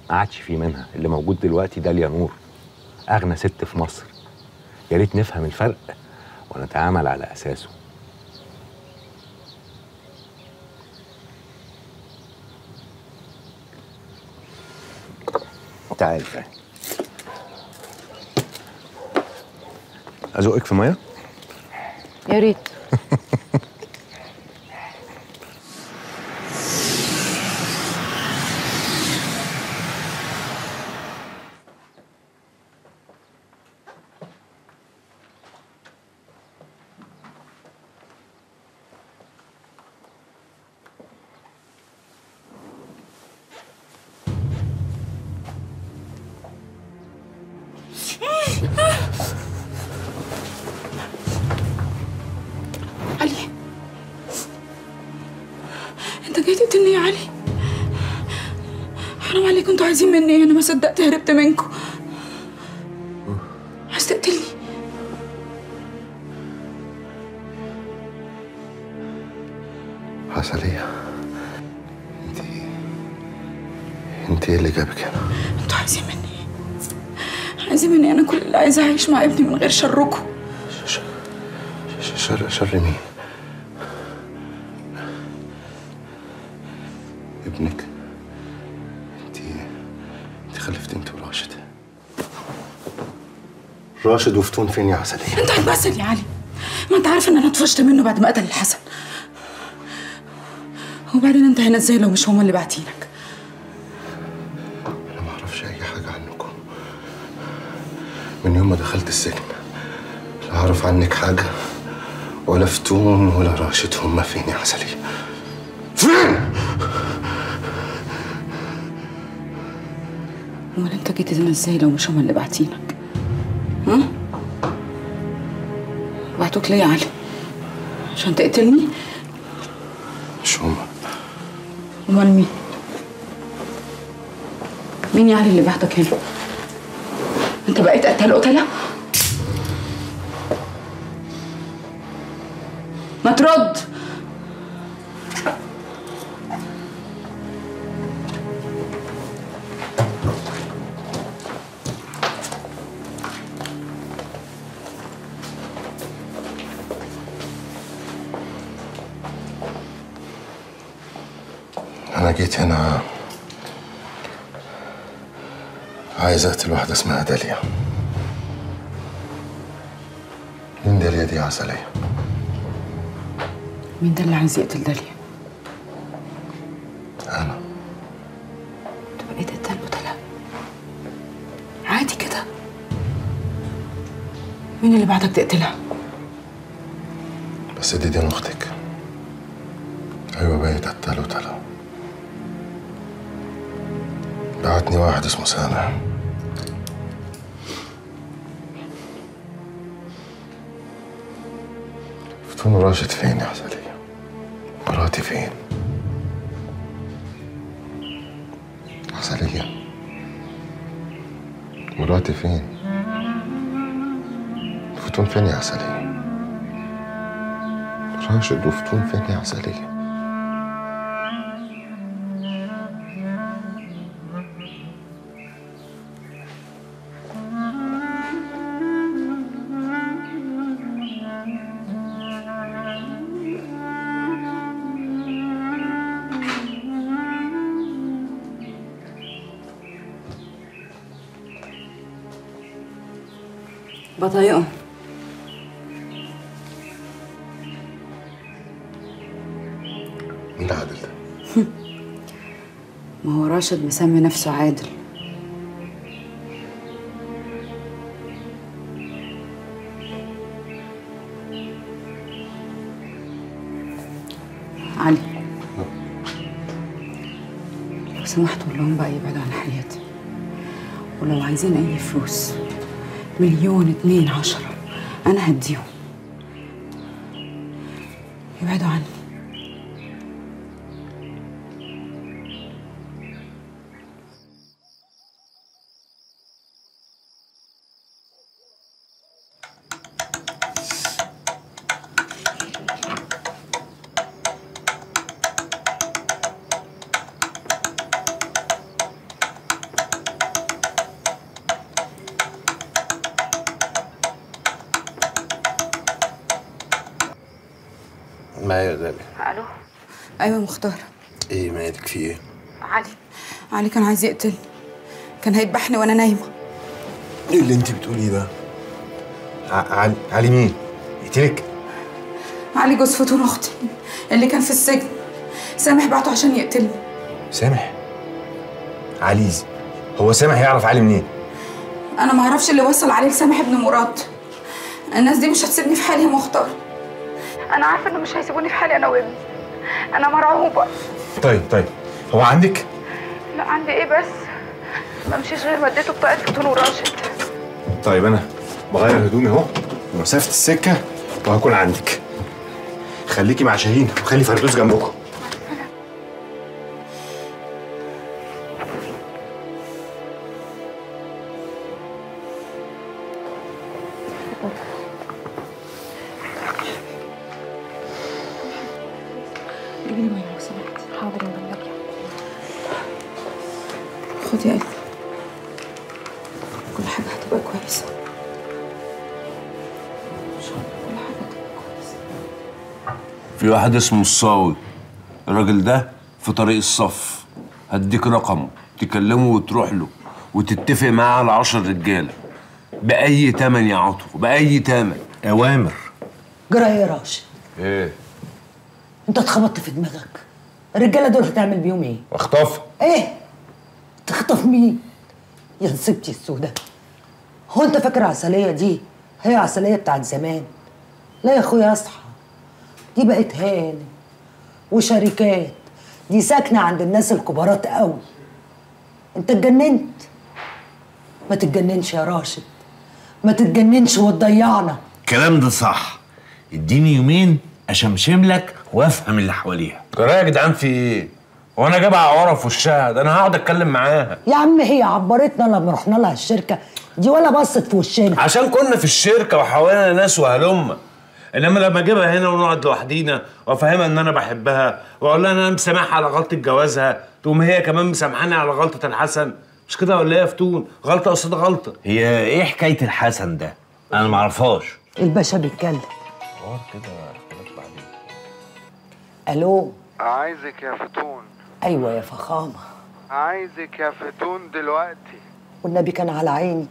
ما عادش في منها. اللي موجود دلوقتي داليا نور. أغنى ست في مصر. يا ريت نفهم الفرق ونتعامل على أساسه. تعالي تعالي أزقك في مية؟ يا ريت *laughs* صدقت هربت منكم عايز تقتلني عسلية انت انت إيه اللي جابك هنا؟ أنتوا عايزين مني إيه؟ عايزين مني أنا كل اللي عايزه اعيش مع ابني من غير شركم ش- شر شر مين؟ راشد وفتون فين يا عسلية؟ انت هتمثل يا علي ما انت عارف ان أنا اتفشت منه بعد ما قتل الحسن وبعدين انت هنا إزاي لو مش هما اللي باعتينك أنا ما أعرفش أي حاجة عنكم من يوم ما دخلت السجن لا أعرف عنك حاجة ولا فتون ولا راشد هما فين يا عسلية؟ فين؟ أمال انت جيت هنا إزاي لو مش هما اللي باعتينك بعتوك ليه يا علي. عشان تقتلني مش هما امال مين؟ مين يا علي اللي بعتك هنا؟ انت بقيت قتال قتلة؟ ما ترد! جيت هنا عايز أقتل واحدة اسمها داليا. مين داليا دي يا عسلية؟ مين ده اللي عايز يقتل داليا أنا انت بقيت قتال قتله عادي كده. مين اللي بعتك تقتلها؟ بس دي دي أختك واحد اسمه سامح فتون راشد فين يا عسلية؟ مراتي فين؟ عسلية مراتي فين؟ فتون فين يا عسلية؟ راشد وفتون فين يا عسلية؟ بطايقهم مين عادل ده؟ *laughs* ما هو راشد مسمي نفسه عادل. علي. لو سمحت قول لهم بقى يبعدوا عن حياتي. ولو عايزين أي فلوس. مليون اتنين عشرة. أنا هديهم. مختار إيه مالك في إيه؟ علي علي كان عايز يقتلني كان هيذبحني وأنا نايمة إيه اللي أنت بتقوليه ده؟ ع- علي علي مين؟ يقتلك؟ علي جوز فتون أختي اللي كان في السجن سامح بعته عشان يقتلني سامح علي هو سامح يعرف علي منين؟ أنا ما أعرفش اللي وصل عليه لسامح ابن مراد الناس دي مش هتسيبني في حالي يا مختار أنا عارفة إنه مش هيسيبوني في حالي أنا وابني أنا مرعوبة. طيب طيب. هو عندك؟ لا عندي إيه بس؟ ما مشيش غير ما اديته بطاقة فتون وراشد طيب أنا بغير هدومي أهو. ومسافة السكة وهكون عندك. خليكي مع شاهين وخلي فردوس جنبكم. واحد اسمه الصاوي. الراجل ده في طريق الصف. هديك رقمه تكلمه وتروح له وتتفق معاه على عشر رجالة. بأي تمن يا عطو بأي تمن أوامر. جرى إيه يا راشد؟ إيه؟ أنت اتخبطت في دماغك. الرجالة دول هتعمل بيهم إيه؟ أخطف. إيه؟ تخطف مين؟ يا نصيبتي السوداء هو أنت فاكر عسلية دي؟ هي عسلية بتاعت زمان. لا يا أخويا أصحى. دي بقت هانم وشركات. دي ساكنة عند الناس الكبارات قوي. انت اتجننت. ما تتجننش يا راشد. ما تتجننش وتضيعنا. الكلام ده صح. اديني يومين اشمشم لك وافهم اللي حواليها. جرايه يا جدعان في إيه؟ هو أنا جايب عواره في وشها. ده أنا هقعد اتكلم معاها. يا عم هي عبرتنا لما رحنا لها الشركة. دي ولا بصت في وشنا. عشان كنا في الشركة وحوالينا ناس وهلمه إنما لما أجيبها هنا ونقعد لوحدينا وأفهمها إن أنا بحبها وأقول لها إن أنا مسامحها على غلطة جوازها تقوم هي كمان مسامحاني على غلطة الحسن. مش كده ولا إيه يا فتون؟ غلطة قصاد غلطة. هي إيه حكاية الحسن ده؟ أنا معرفهاش الباشا بيتكلم. ألو؟ عايزك يا فتون. أيوه يا فخامة. عايزك يا فتون دلوقتي. والنبي كان على عيني.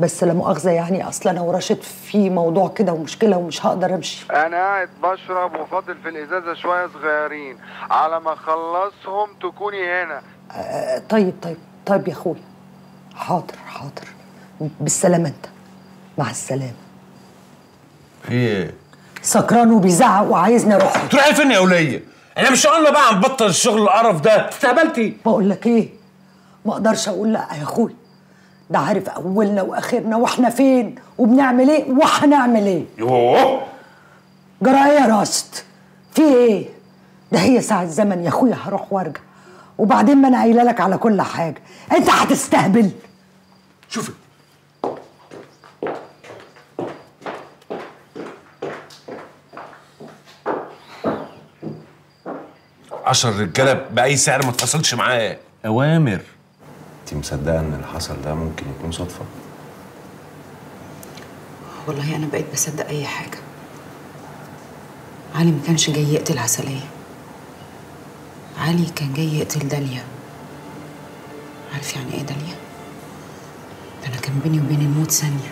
بس لا مؤاخذة يعني أصل أنا ورشد في موضوع كده ومشكلة ومش هقدر أمشي. أنا قاعد بشرب وفاضل في الإزازة شوية صغيرين. على ما أخلصهم تكوني هنا. آه، طيب طيب طيب يا اخويا حاضر حاضر. بالسلامة أنت. مع السلامة. في إيه؟ سكران وبيزعق وعايزني أروح. له. تروحي فين يا وليه؟ إحنا مش قلنا بقى نبطل الشغل القرف ده. استقبلتي. بقول لك إيه؟ ما أقدرش أقول لأ يا اخويا ده عارف أولنا وأخرنا وإحنا فين وبنعمل إيه وهنعمل إيه. يوه! جرى إيه يا راشد في إيه؟ ده هي ساعة زمن يا أخويا هروح وأرجع. وبعدين ما أنا قايلة لك على كل حاجة. أنت هتستهبل. شوفي عشر رجالة بأي سعر ما تفصلش معاه أوامر. انت مصدقة إن اللي حصل ده ممكن يكون صدفة؟ والله أنا بقيت بصدق أي حاجة. علي ما كانش جاي يقتل عسلية. علي كان جاي يقتل داليا. عارف يعني إيه داليا؟ ده أنا كان بيني وبين الموت ثانية.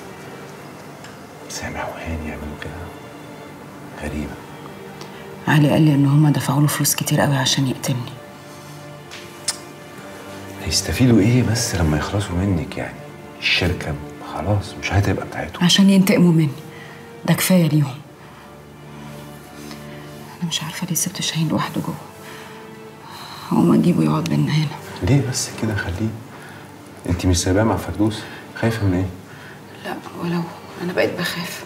سامح وهاني يعملوا كده؟ غريبة. علي قال لي إن هما دفعوا له فلوس كتير قوي عشان يقتلني. هيستفيدوا إيه بس لما يخلصوا منك يعني؟ الشركة خلاص مش هتبقى بتاعتهم. عشان ينتقموا مني. ده كفاية ليهم. أنا مش عارفة ليه سبت شاهين لوحده جوه. هقوم أجيبه يقعد بينا هنا. ليه بس كده؟ خليه. انت مش سايباه مع فردوس؟ خايفة من إيه؟ لا ولو. أنا بقيت بخاف.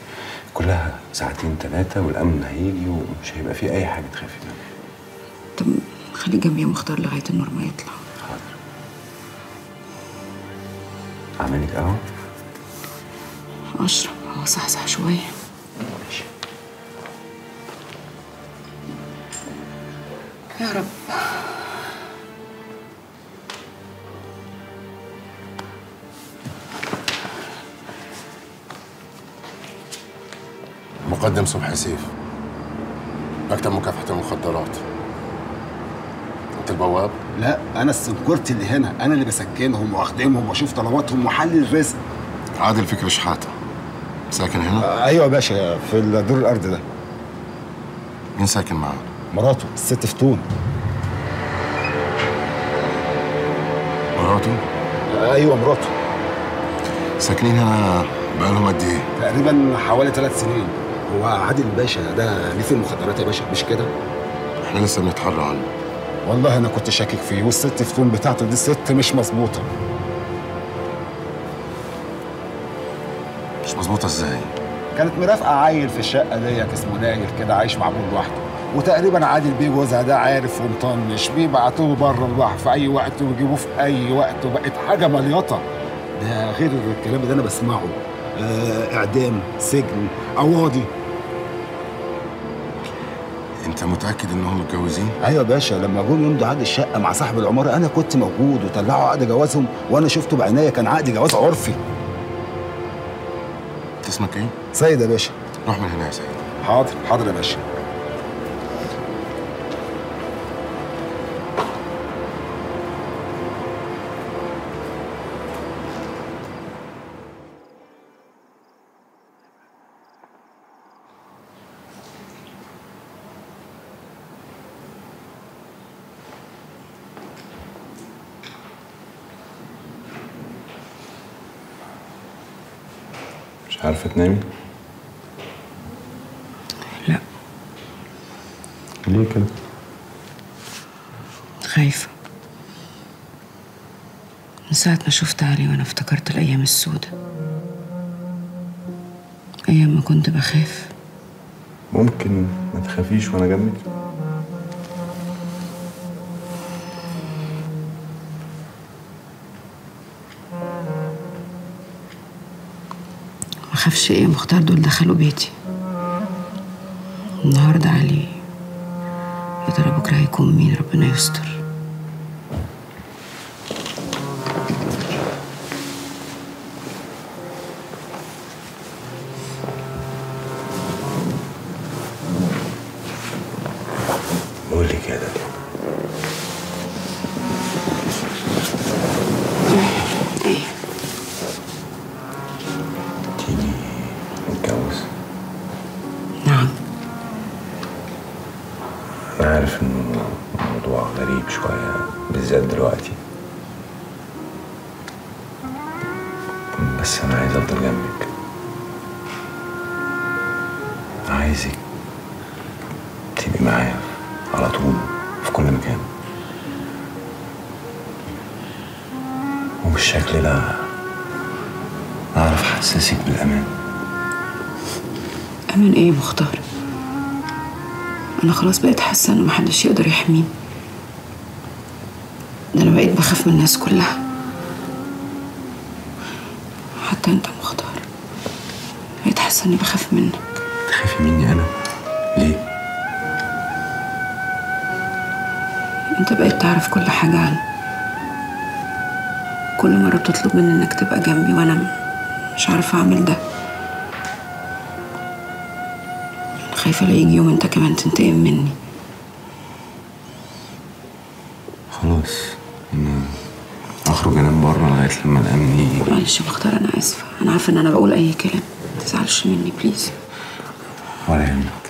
كلها ساعتين ثلاثة والأمن هيجي ومش هيبقى فيه أي حاجة تخافي منها. طب خلي جنبي مختار لغاية النور ما يطلع. اعمل لك قهوة؟ أشرب. هو صحصح شوية. ماشي. يا رب. مقدم صبحي سيف. مكتب مكافحة المخدرات. انت البواب؟ لا أنا السنكورتي اللي هنا أنا اللي بسكنهم وأخدمهم وأشوف طلباتهم وأحلل الرزق عادل فكري شحاتة ساكن هنا؟ أيوه يا باشا في الدور الأرض ده مين ساكن معاه؟ مراته الست فتون مراته؟ أيوه مراته ساكنين هنا بقالهم قد إيه؟ تقريبا حوالي ثلاث سنين هو عادل باشا ده ليه في المخدرات يا باشا مش كده إحنا لسه بنتحرى عنه والله أنا كنت شاكك فيه والست فتون بتاعته دي ست مش مظبوطة. مش مظبوطة إزاي؟ كانت مرافقة عيل في الشقة ديت اسمه نايل كده عايش مع أبوه لوحده. وتقريبا عادل بيه جوزها ده عارف ومطنش بيبعتوه بره البحر في أي وقت ويجيبوه في أي وقت وبقت حاجة مليطة. ده غير الكلام اللي أنا بسمعه. آه إعدام سجن قواضي انت متأكد انهم متجوزين؟ أيوه يا باشا لما جم يمضوا عقد الشقة مع صاحب العمارة أنا كنت موجود وطلعوا عقد جوازهم وأنا شفته بعناية كان عقد جواز عرفي. انت اسمك إيه سيد يا باشا. روح من هنا يا سيد. حاضر حاضر يا باشا. مش عارفة تنامي؟ لا. ليه كده؟ خايفة من ساعة ما شفت علي وأنا افتكرت الأيام السودة أيام ما كنت بخاف ممكن ما تخافيش وأنا جنبك خافش إيه مختار دول دخلوا بيتي. النهاردة علي يا ترى بكرة هيكون مين؟ ربنا يستر. حاسة إن محدش يقدر يحميني ده أنا بقيت بخاف من الناس كلها. حتى أنت يا مختار. بقيت حاسة إني بخاف منك. تخافي مني أنا؟ ليه؟ أنت بقيت تعرف كل حاجة عني كل مرة بتطلب مني إنك تبقى جنبي وأنا م- مش عارفة أعمل ده. أنا خايفة لا يجي يوم أنت كمان تنتقم مني. معلش يا مختار أنا آسفة. أنا عارفة إن أنا بقول أي كلام. متزعلش مني بليز ولا يهمك.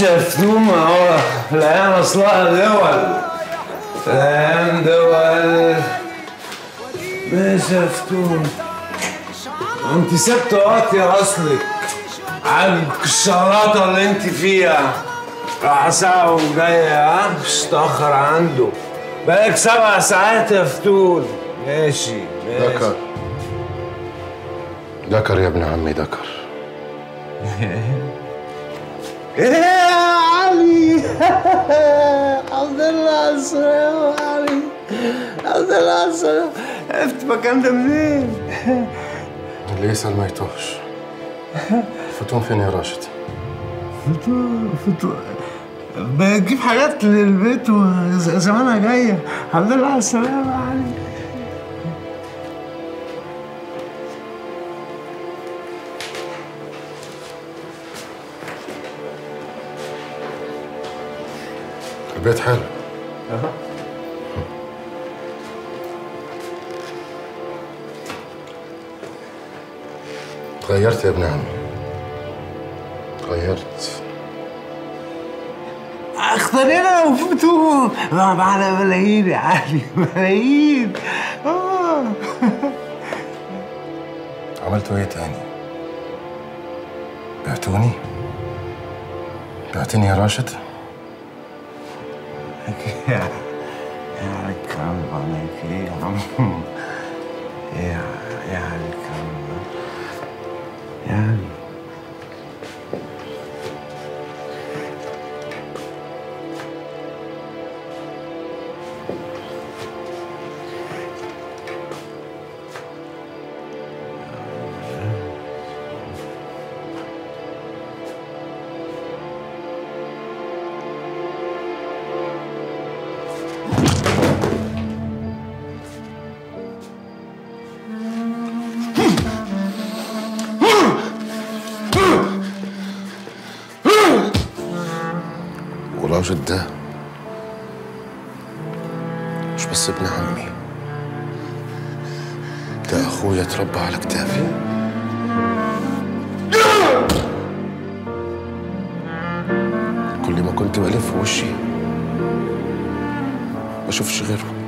يفتوم اهو في الأيام اصلها دول في الأيام دول ليش يفتوم أنت سبت قاطية أصلك. عاجبك الشراطة اللي أنت فيها. راح ساعة وجاية ها؟ مش تأخر عنده. بقالك سبع ساعات يا فتون ماشي ماشي. دكر. دكر يا ابن عمي دكر. *laughs* إيه؟ *laughs* يا علي الحمد لله على السلامة يا علي الحمد لله على السلامة عرفت المكان ده منين؟ *laughs* اللي يسأل ما يتوهش فتون فين يا راشد؟ فطور فطور بجيب حاجات للبيت وزمانها جاية. الحمد لله على السلامة يا البيت حالك أه. تغيرت يا ابن عمي تغيرت اخترينا وفوتوا ما على ملايين يا علي ملايين آه. عملتوا إيه تاني؟ بعتوني؟ بعتني يا راشد؟ يا يا الكلب عليك إيه يا أخويا اتربى على كتافي. كل ما كنت بلف وشي ما أشوفش غيره.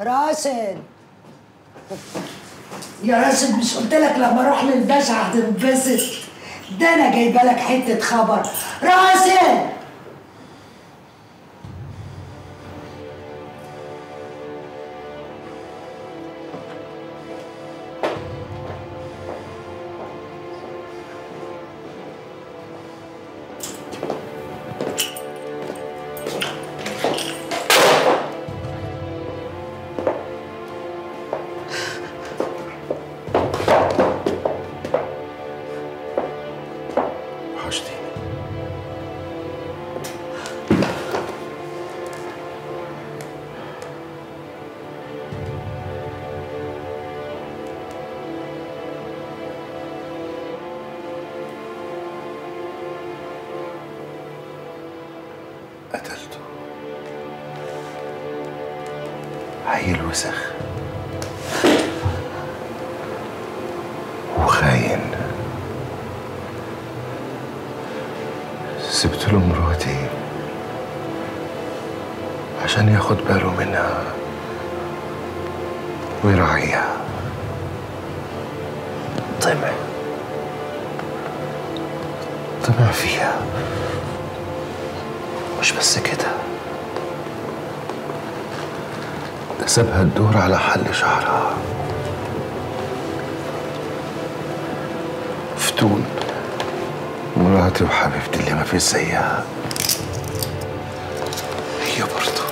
راشد يا راشد مش قلت لك لما أروح للباشا هتنبسط؟ ده أنا جايبة لك حتة خبر. راشد سبت له مراتي. عشان ياخد باله منها ويراعيها. طمع طمع فيها. مش بس كده. ده سابها تدور على حل شعرها. فتون مراتي وحبيبتي اللي ما فيش زيها. هي برضه.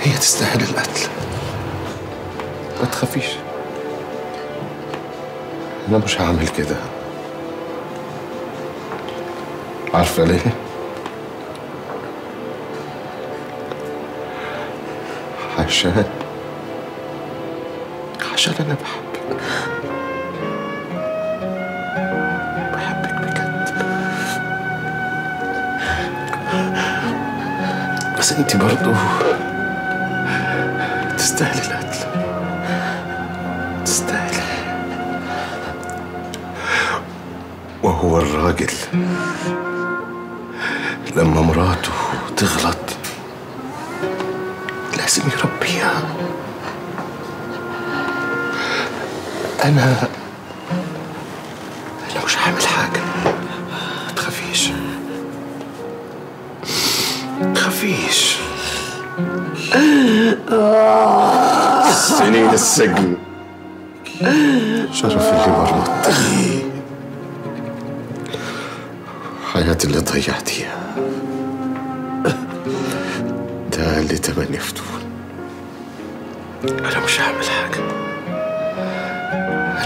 هي تستاهل القتل. ما تخافيش. أنا مش هعمل كده. عارفة ليه؟ عشان عشان أنا بحبك. بحبك بجد. بس انت برضو تستاهلي القتل. تستاهلي. وهو الراجل لما مراته تغلط لازم يربيها. أنا أنا مش هعمل حاجة ما تخافيش. تخافيش. سنين السجن. شرف اللي مرات حياتي اللي ضيعتيها. ده اللي تمني فتون أنا مش هعمل حاجة.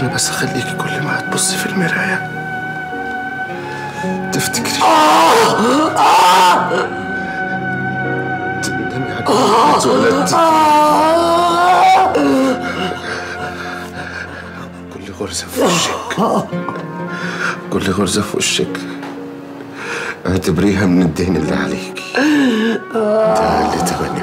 أنا بس اخليكي كل ما هتبصي في المراية. تفتكري؟ تندمي على انك اتولدتي كل غرزة في وشك. كل غرزة في وشك. اعتبريها من الدين اللي عليكي. ده اللي تمني